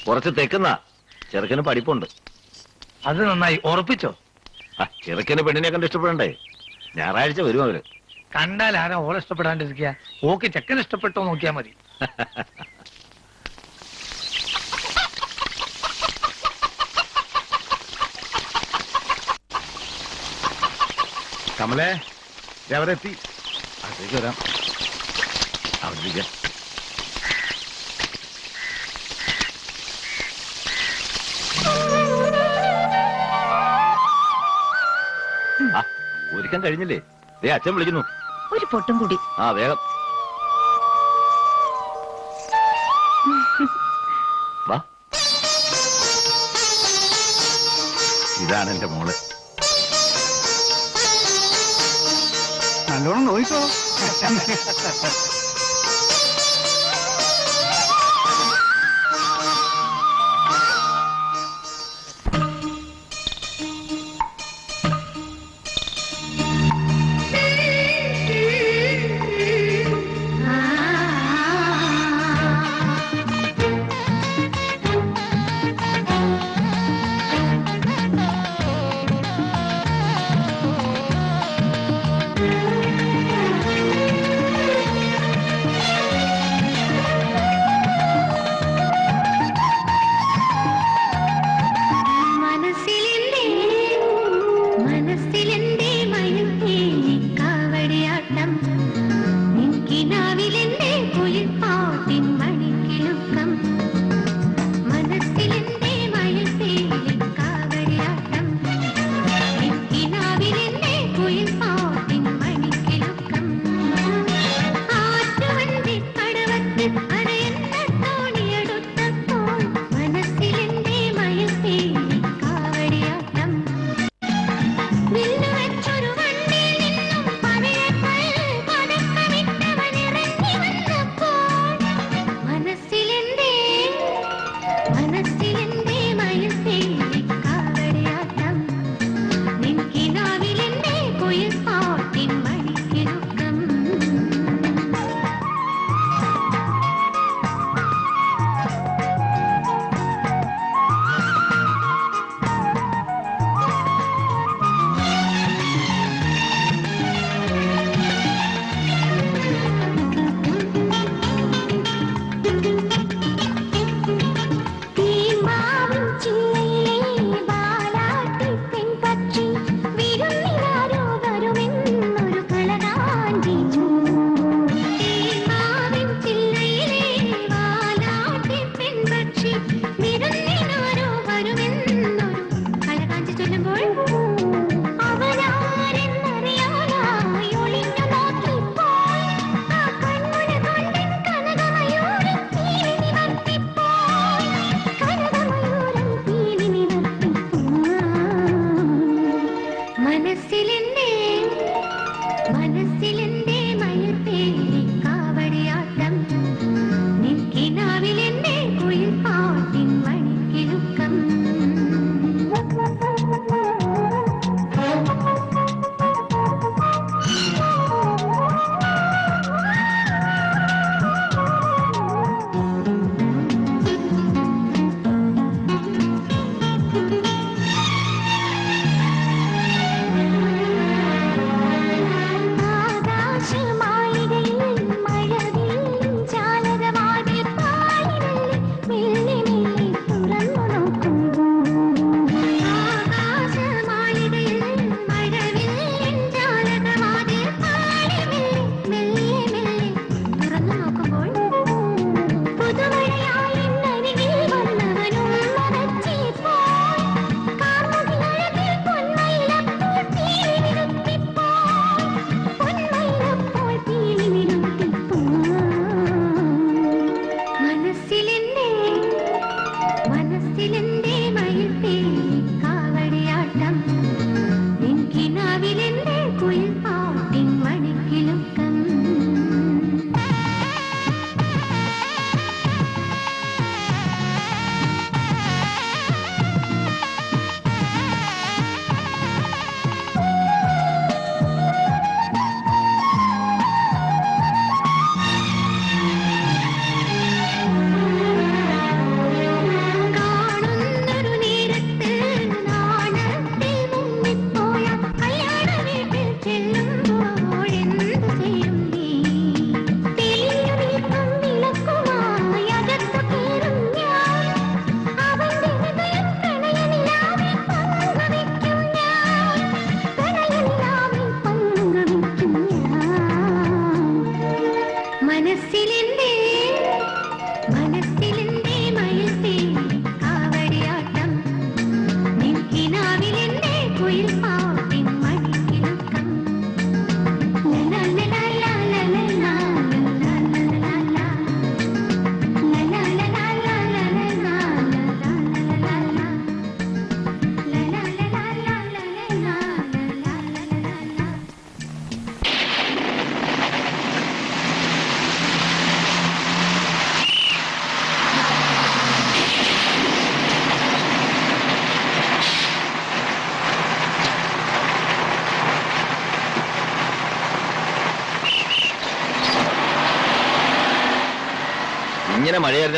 കുറച്ച് തെക്കുന്ന. ചെറുക്കന് പഠിപ്പുണ്ട്. അത് നന്നായി. ഉറപ്പിച്ചോ? ചെറുക്കന് പെണ്ണിനെ കണ്ട് ഇഷ്ടപ്പെടണ്ടേ? ഞായറാഴ്ച വരും അവർ. കണ്ടാൽ ആരാ ഓളെ ഇഷ്ടപ്പെടാണ്ടിരിക്കുക ഓക്കെ ചെക്കൻ ഇഷ്ടപ്പെട്ടോ നോക്കിയാ മതി. കമലേ അവരെത്തി. അകത്തേക്ക് വരാം. അവിടെ ഒരുക്കം കഴിഞ്ഞില്ലേ? ദേ അച്ഛൻ വിളിക്കുന്നു. ഒരു പൊട്ടും കൂടി. ആ വേഗം. വാ. ഇതാണ് എന്റെ മോൾ. നല്ലോണം നോയിക്കോ.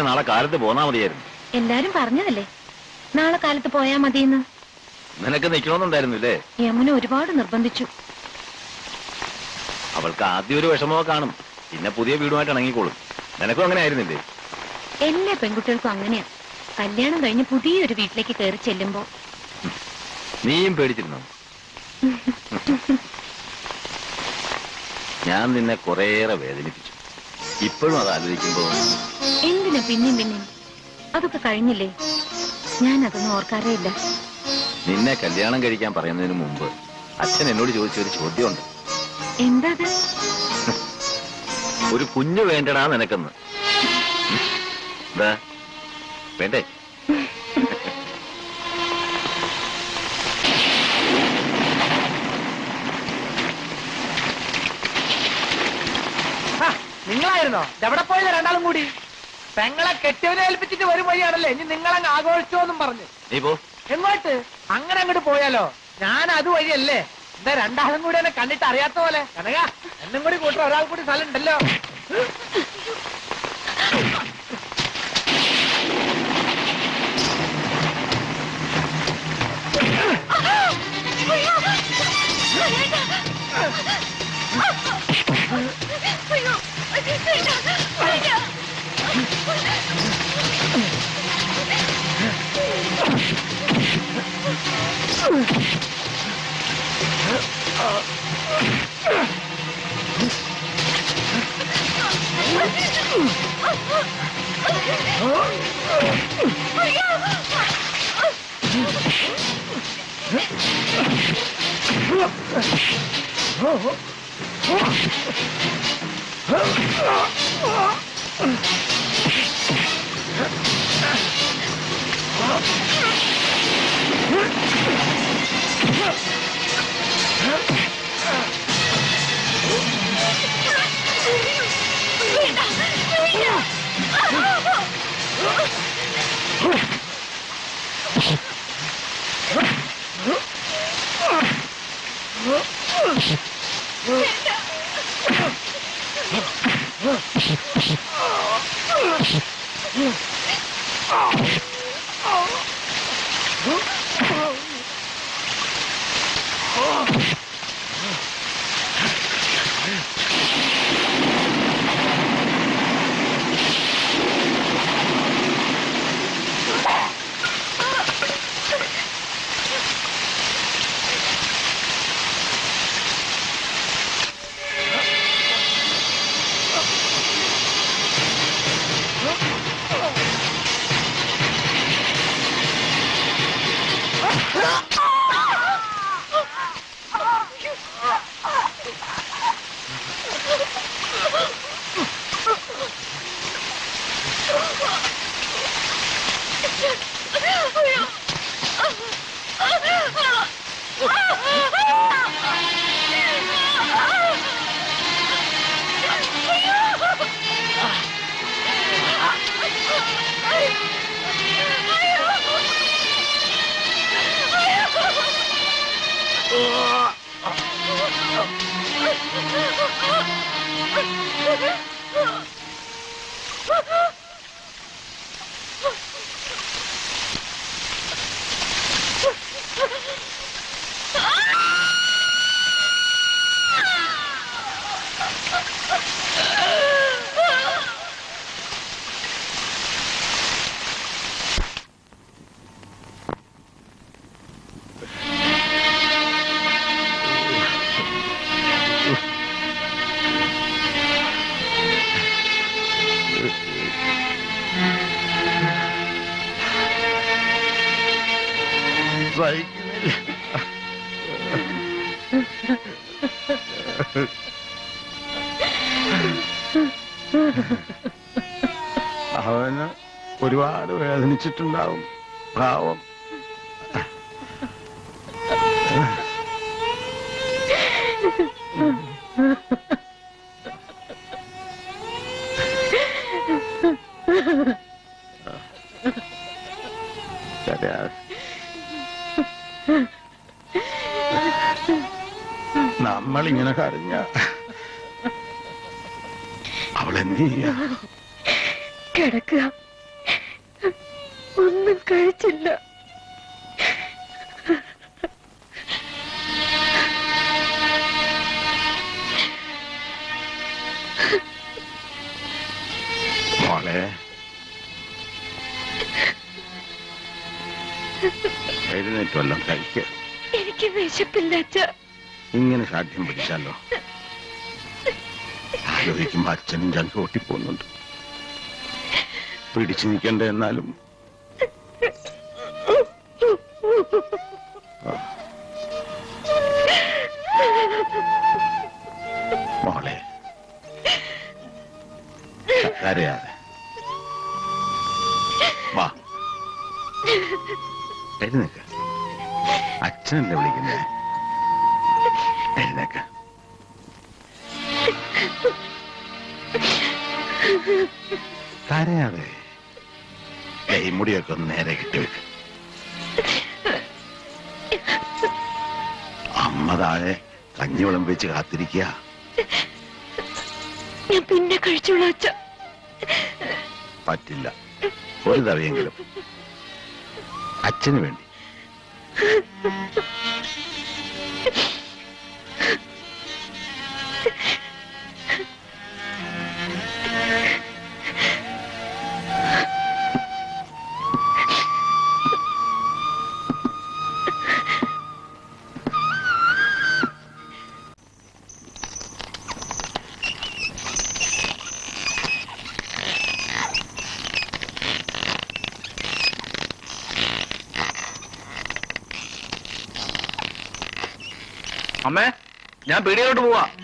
നാളെ കാലത്ത് പോന്നാ മതിയായിരുന്നു. എല്ലാരും പറഞ്ഞതല്ലേ? നാളെ കാലത്ത് പോയാ മതിയെന്ന്. നിനക്ക് നിക്കണമെന്നുണ്ടായിരുന്നില്ലേ യമുന ഒരുപാട് നിർബന്ധിച്ചു. അവൾക്ക് ആദ്യം ഒരു വിഷമമോ കാണും. പിന്നെ പുതിയ വീടുമായിട്ട് ഇണങ്ങിക്കോളും. നിനക്കും അങ്ങനെ ആയിരുന്നില്ലേ? എല്ലാ പെൺകുട്ടികൾക്കും അങ്ങനെയാ. കല്യാണം കഴിഞ്ഞ് പുതിയൊരു വീട്ടിലേക്ക് കയറി ചെല്ലുമ്പോ. നീയും പേടിച്ചിരുന്നു? ഞാൻ നിന്നെ കുറേയേറെ വേദനിപ്പിച്ചു. ഇപ്പോഴും അത് ആലോചിക്കുമ്പോ എന്തിനാ പിന്നെയും പിന്നെയും? അതൊക്കെ കഴിഞ്ഞില്ലേ? ഞാൻ അതൊന്നും ഓർക്കാറേ ഇല്ല. നിന്നെ കല്യാണം കഴിക്കാൻ പറയുന്നതിന് മുമ്പ് അച്ഛൻ എന്നോട് ചോദിച്ച ഒരു ചോദ്യമുണ്ട്. എന്താ ഒരു കുഞ്ഞു വേണ്ടടാ നിനക്കെന്ന്. വേണ്ടേ ഹാ, നിങ്ങളായിരുന്നോ എവിടെ പോയത് രണ്ടാളും കൂടി? പെങ്ങളെ കെട്ടിയവനെ ഏൽപ്പിച്ചിട്ട് വരും വഴിയാണല്ലേ? ഇനി നിങ്ങളങ്ങ് ആഘോഷിച്ചോന്നും പറഞ്ഞു. നീ പോ. എങ്ങോട്ട്? അങ്ങനെ അങ്ങോട്ട് പോയാലോ? ഞാൻ അത് വഴിയല്ലേ? എന്താ രണ്ടാളും കൂടി എന്നെ കണ്ടിട്ട് അറിയാത്ത പോലെ? കനക എന്നും കൂടി കൂട്ടർ ഒരാൾ കൂടി സ്ഥലം ഉണ്ടല്ലോ Oh, oh, oh. Oh! വേദനിച്ചിട്ടുണ്ടാവും പാവം. സാധ്യം പിടിച്ചാലോ ആലോചിക്കുമ്പോ അച്ഛനും ചങ്ക് പൊട്ടിപ്പോകുന്നുണ്ട് പിടിച്ചു നിൽക്കണ്ട എന്നാലും? മോളെ കരയാതെ വാ. അച്ഛനല്ലേ വിളിക്കുന്നേ? എഴുന്നേക്ക കരയാതെ. കൈമുടിയൊക്കെ ഒന്ന് നേരെ കെട്ടിവെക്ക് അമ്മ താഴെ കഞ്ഞി വിളമ്പിച്ച് കാത്തിരിക്കുക. ഞാൻ പിന്നെ കഴിച്ചോളാം അച്ഛ. പറ്റില്ല. ഒരു തവയെങ്കിലും. അച്ഛന് വേണ്ടി. പീടികയിലോട്ട് പോവാ.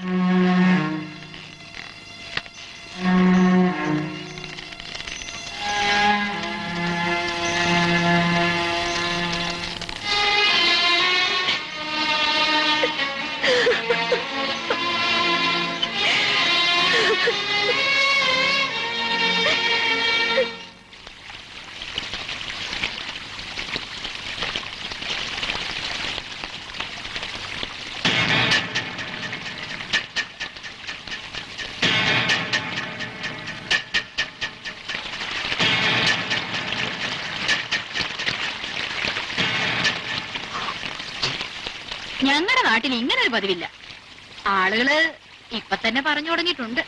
തുടങ്ങിയിട്ടുണ്ട്.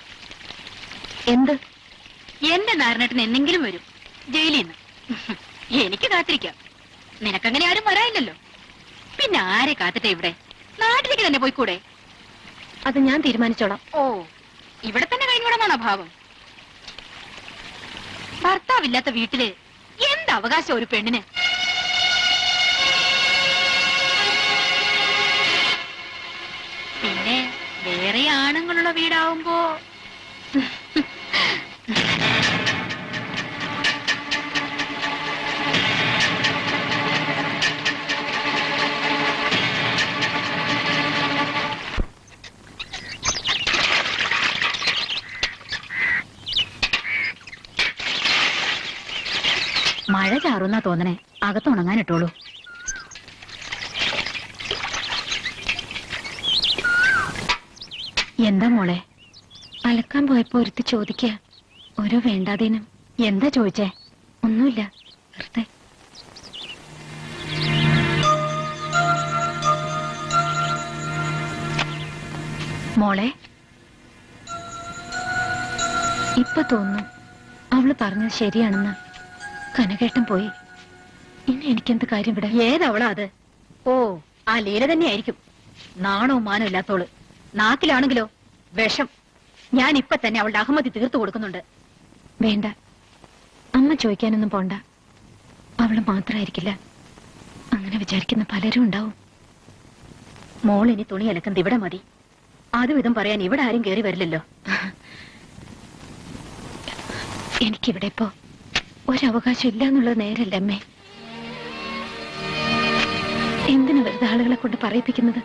എന്ത്? എന്റെ നാരനട്ടിന് എന്നെങ്കിലും വരും. ജയിലിൽ നിന്ന്. എനിക്ക് കാത്തിരിക്കാം. നിനക്കങ്ങനെ ആരും വരാനില്ലല്ലോ. പിന്നെ ആരെ കാത്തിട്ടെ ഇവിടെ? നാട്ടിലേക്ക് തന്നെ പോയിക്കൂടെ? അത് ഞാൻ തീരുമാനിച്ചോളാം. ഓ ഇവിടെ തന്നെ കഴിഞ്ഞൂടെന്നാണോ ഭാവം? ഭർത്താവില്ലാത്ത വീട്ടിൽ എന്ത് അവകാശം ഒരു പെണ്ണിന്? പിന്നെ വേറെ ആണുങ്ങളുള്ള വീടാവുമ്പോ മഴ ചാറുന്നാ തോന്നണേ. അകത്തുണങ്ങാനിട്ടോളൂ എന്താ മോളെ? അലക്കാൻ പോയപ്പോ ഒരുത്തി ചോദിക്ക ഓരോ വേണ്ടാതീനും. എന്താ ചോദിച്ചേ? ഒന്നുമില്ല വെറുതെ. മോളെ ഇപ്പൊ തോന്നുന്നു അവൾ പറഞ്ഞത് ശരിയാണെന്ന് കനകേട്ടൻ പോയി. ഇനി എനിക്കെന്ത് കാര്യം ഇവിടെ? ഏതവളാ അത്? ഓ ആ ലീല തന്നെയായിരിക്കും. നാണവും മാനവും ഇല്ലാത്തോൾ. നാക്കിലാണെങ്കിലോ? വിഷം. ഞാൻ ഇപ്പൊ തന്നെ അവളുടെ അഹമ്മതി തീർത്തു കൊടുക്കുന്നുണ്ട്. വേണ്ട. അമ്മ ചോദിക്കാനൊന്നും പോണ്ട. അവൾ മാത്രമായിരിക്കില്ല അങ്ങനെ വിചാരിക്കുന്ന പലരും ഉണ്ടാവും. മോൾ ഇനി തുണി അലക്കുന്നത് ഇവിടെ മതി. അതും ഇതും പറയാൻ ഇവിടെ ആരും കയറി വരില്ലല്ലോ. എനിക്കിവിടെ ഇപ്പോ ഒരവകാശം ഇല്ല എന്നുള്ളത് നേരല്ലേ അമ്മേ? എന്തിനു വെറുതെ ആളുകളെ കൊണ്ട് പറയിപ്പിക്കുന്നത്?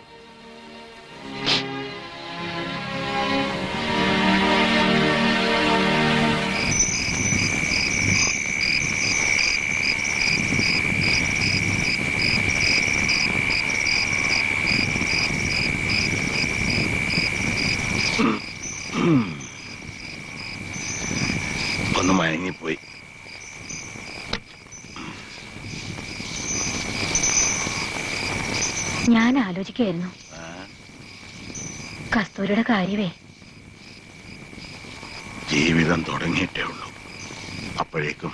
ജീവിതം തുടങ്ങിയിട്ടേ ഉള്ളൂ. അപ്പോഴേക്കും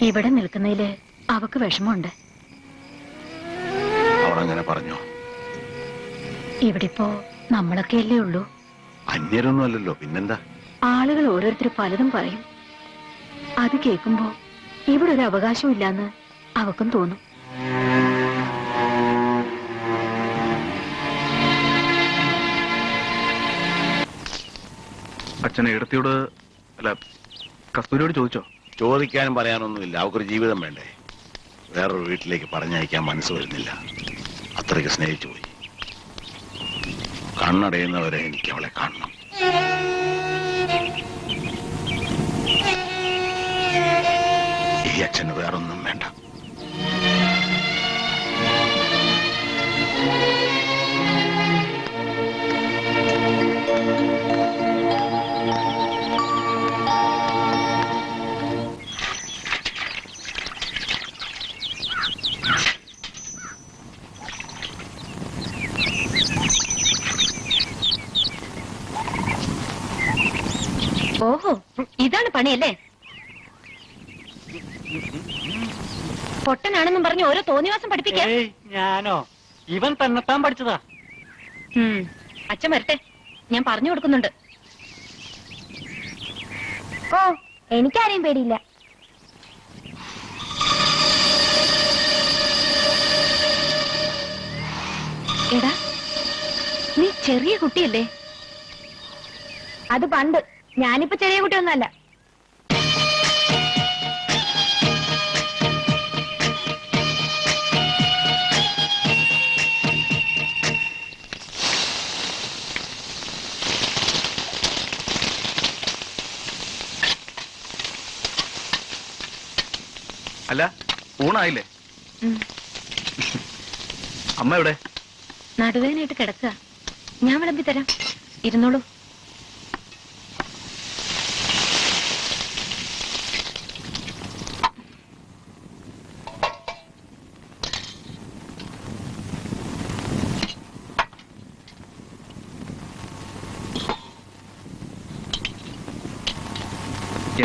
ഇവിടെ നിൽക്കുന്നതിൽ അവക്ക് വിഷമമുണ്ട്. അവളങ്ങനെ പറഞ്ഞോ? ഇവിടിപ്പോ നമ്മളൊക്കെയല്ലേ ഉള്ളൂ? അന്യരൊന്നും അല്ലല്ലോ പിന്നെന്താ? ആളുകൾ ഓരോരുത്തർ പലതും പറയും. അത് കേൾക്കുമ്പോ ഇവിടെ ഒരു അവകാശം ഇല്ലാന്ന് അവക്കും തോന്നും. അച്ഛനെ ഇടത്തിയോട് അല്ല കസ്തൂരിയോട് ചോദിച്ചോ? ചോദിക്കാനും പറയാനൊന്നുമില്ല. അവക്കൊരു ജീവിതം വേണ്ടേ. വേറൊരു വീട്ടിലേക്ക് പറഞ്ഞയക്കാൻ മനസ്സ് വരുന്നില്ല. അത്രയ്ക്ക് സ്നേഹിച്ചു പോയി. കണ്ണടയുന്നവരെ എനിക്ക് അവളെ കാണണം. ഈ അച്ഛന് വേറൊന്നും വേണ്ട. ഓഹോ ഇതാണ് പണിയല്ലേ? പൊട്ടനാണെന്നും പറഞ്ഞ് ഓരോ തോന്നിവാസം പഠിപ്പിക്കാം. ഞാനോ? ഇവൻ തന്നെത്താൻ പഠിച്ചതാ. അച്ഛൻ വരട്ടെ. ഞാൻ പറഞ്ഞു കൊടുക്കുന്നുണ്ട്. ഓ എനിക്കാരെയും പേടിയില്ല. എടാ നീ ചെറിയ കുട്ടിയല്ലേ? അത് പണ്ട് ഞാനിപ്പോ ചെറിയ കുട്ടിയൊന്നല്ല അല്ല ഊണായില്ലേ? അമ്മ എവിടെ? നടുവേനായിട്ട് കിടക്കുക ഞാൻ വിളമ്പി തരാം. ഇരുന്നോളൂ.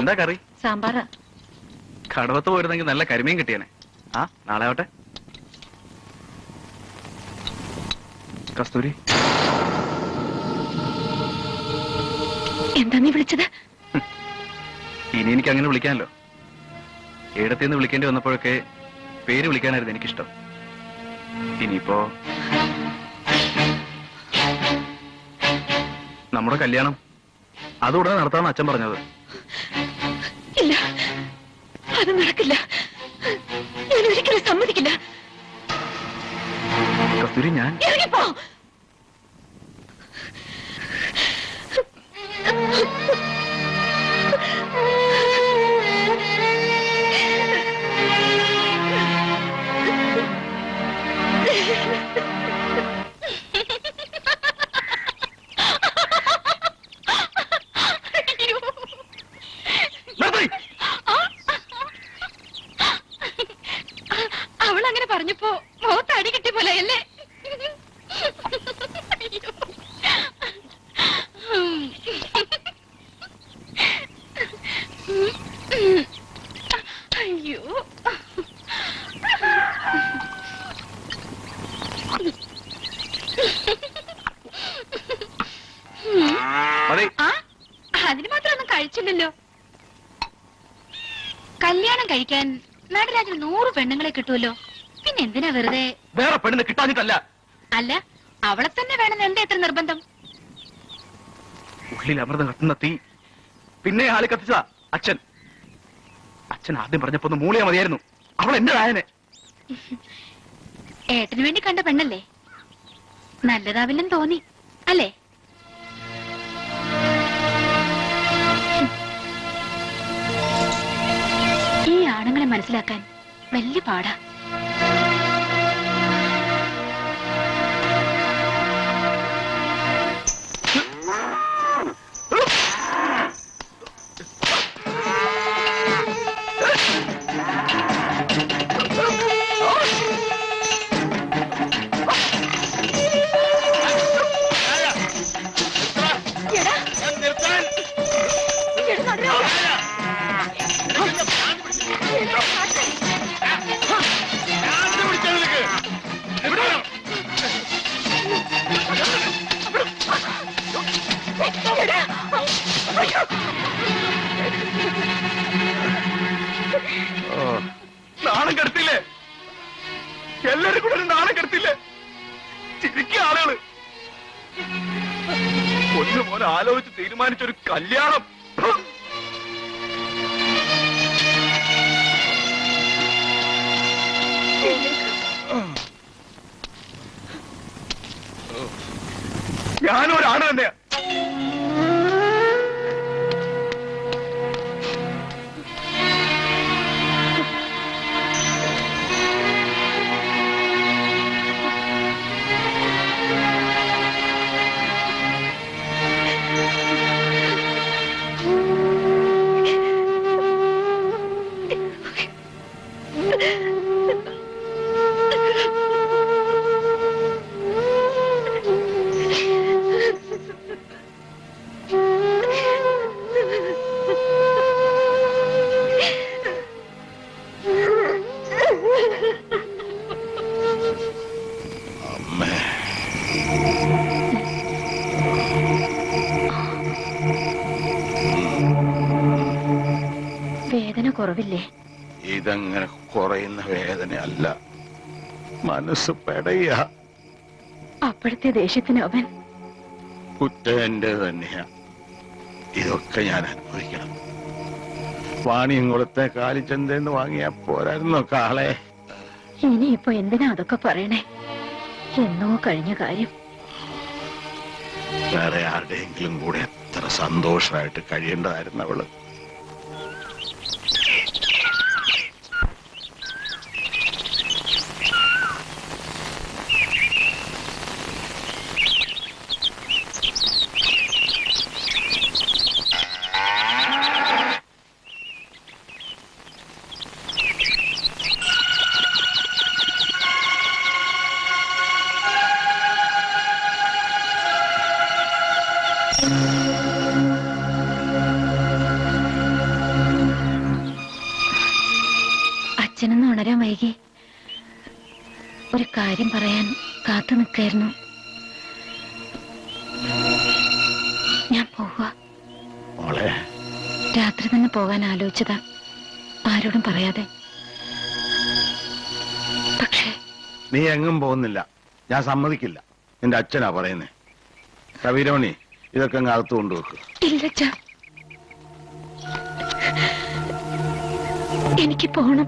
എന്താ കറി? സാമ്പാറാ. കടവത്ത് പോയിരുന്നെങ്കിൽ നല്ല കരിമീൻ കിട്ടിയനെ. ആ നാളെ ആവട്ടെ. കസ്തൂരി. എന്താ നീ വിളിച്ചത്? ഇനി എനിക്ക് അങ്ങനെ വിളിക്കാമല്ലോ ഏടത്തേന്ന് വിളിക്കേണ്ടി വന്നപ്പോഴൊക്കെ പേര് വിളിക്കാനായിരുന്നു എനിക്കിഷ്ടം. ഇനിയിപ്പോ നമ്മുടെ കല്യാണം അതുടനെ നടത്താമെന്ന് അച്ഛൻ പറഞ്ഞത്. അത് നടക്കില്ല. ഞാൻ ഒരിക്കലും സമ്മതിക്കില്ല ഞാൻ ആദ്യം പറഞ്ഞപ്പോ മൂളിയാ മതിയായിരുന്നു. അവൾ എന്റെ ആയനെ ഏട്ടന് വേണ്ടി കണ്ട പെണ്ണല്ലേ? നല്ലതാവില്ലെന്ന് തോന്നി. അല്ലേ? ഈ ആണുങ്ങളെ മനസ്സിലാക്കാൻ വലിയ പാടാ. പോലെ ആലോചിച്ച് തീരുമാനിച്ചൊരു കല്യാണം. ഞാനൊരാണ് തന്നെയാ അപ്പോഴത്തെ ദേഷ്യത്തിന് അവൻ? കുറ്റം തന്നെയാ. ഇതൊക്കെ ഞാൻ അനുഭവിക്കണം. വാണിയംകുളത്തെ കാലിച്ചന്തേന്ന് വാങ്ങിയാ പോരായിരുന്നോ കാളെ. ഇനിയിപ്പോ എന്തിനാ അതൊക്കെ പറയണേ? എന്നോ കഴിഞ്ഞ കാര്യം. വേറെ ആരുടെയെങ്കിലും കൂടെ എത്ര സന്തോഷമായിട്ട് കഴിയേണ്ടതായിരുന്നു അവൾ. നീ എങ്ങും പോകുന്നില്ല. ഞാൻ സമ്മതിക്കില്ല. നിന്റെ അച്ഛനാ പറയുന്നേ. കവിരോണി ഇതൊക്കെ അങ്ങ് അകത്ത് കൊണ്ടുവെക്ക്. എനിക്ക് പോണം.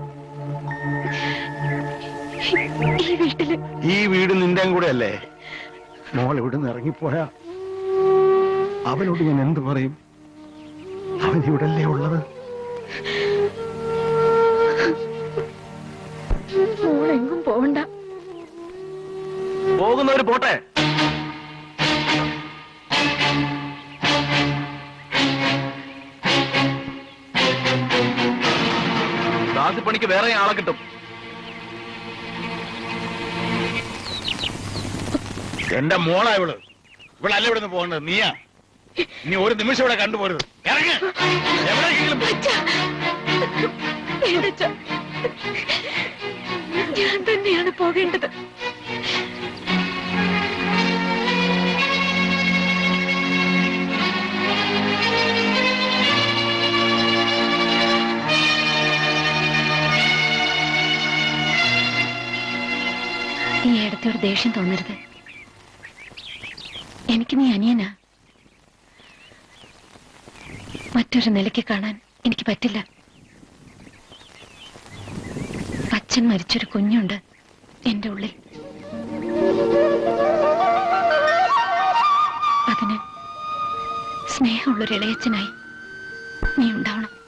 ഈ വീട്ടിൽ ഈ വീട് നിന്റെയും കൂടെ അല്ലേ മോൾ ഇവിടുന്ന് ഇറങ്ങിപ്പോയാ? അവനോട് ഞാൻ എന്ത് പറയും? അവൻ ഇവിടല്ലേ ഉള്ളത്? മോളെങ്ങും പോവണ്ട. പോകുന്നവര് പോട്ടെ. ദാസിപ്പണിക്ക് വേറെ ആളെ കിട്ടും. എന്റെ മോളാ ഇവൾ. ഇവളല്ല ഇവിടുന്ന് പോകേണ്ടത്? നീയാ. നീ ഒരു നിമിഷം ഇവിടെ കണ്ടുപോരുത്. ഇറങ്ങ്. എവിടെയെങ്കിലും ഞാൻ തന്നെയാണ് പോകേണ്ടത്. ഈ ദേഷ്യം തോന്നരുത്. എനിക്ക് നീ അനിയനാ. മറ്റൊരു നിലയ്ക്ക് കാണാൻ എനിക്ക് പറ്റില്ല. അച്ഛൻ മരിച്ചൊരു കുഞ്ഞുണ്ട് എന്റെ ഉള്ളിൽ. അതിന് സ്നേഹമുള്ളൊരു ഇളയച്ചനായി നീ ഉണ്ടാവണം.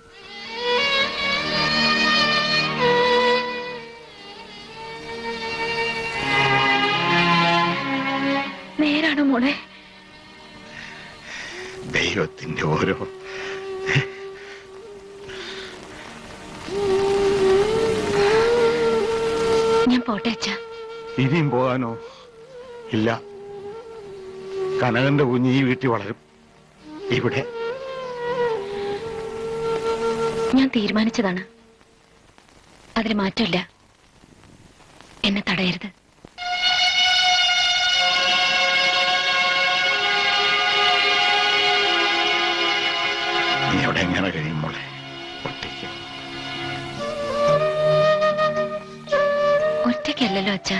മോളെ. ദൈവത്തിന്റെ ഓരോ ഞാൻ പോട്ടെ അച്ഛ. ഇനിയും പോകാനോ? ഇല്ല. കനകന്റെ കുഞ്ഞ് ഈ വീട്ടിൽ വളരും. ഇവിടെ. ഞാൻ തീരുമാനിച്ചതാണ്. അതിൽ മാറ്റമില്ല. എന്നെ തടയരുത്. ഒറ്റയ്ക്കല്ലല്ലോ അച്ഛ.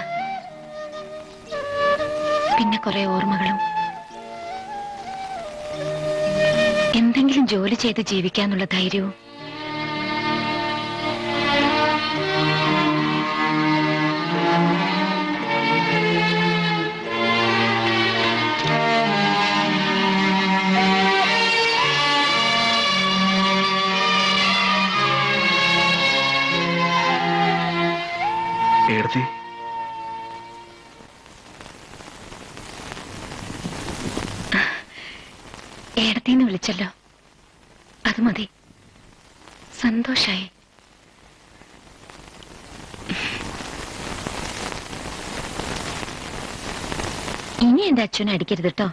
പിന്നെ കുറെ ഓർമ്മകളും. എന്തെങ്കിലും ജോലി ചെയ്ത് ജീവിക്കാനുള്ള ധൈര്യവും. ഏടത്തി ഏടത്തിന്ന് വിളിച്ചല്ലോ. അത് മതി. സന്തോഷായി. ഇനി എന്റെ അച്ഛനെ അടിക്കരുത് കേട്ടോ.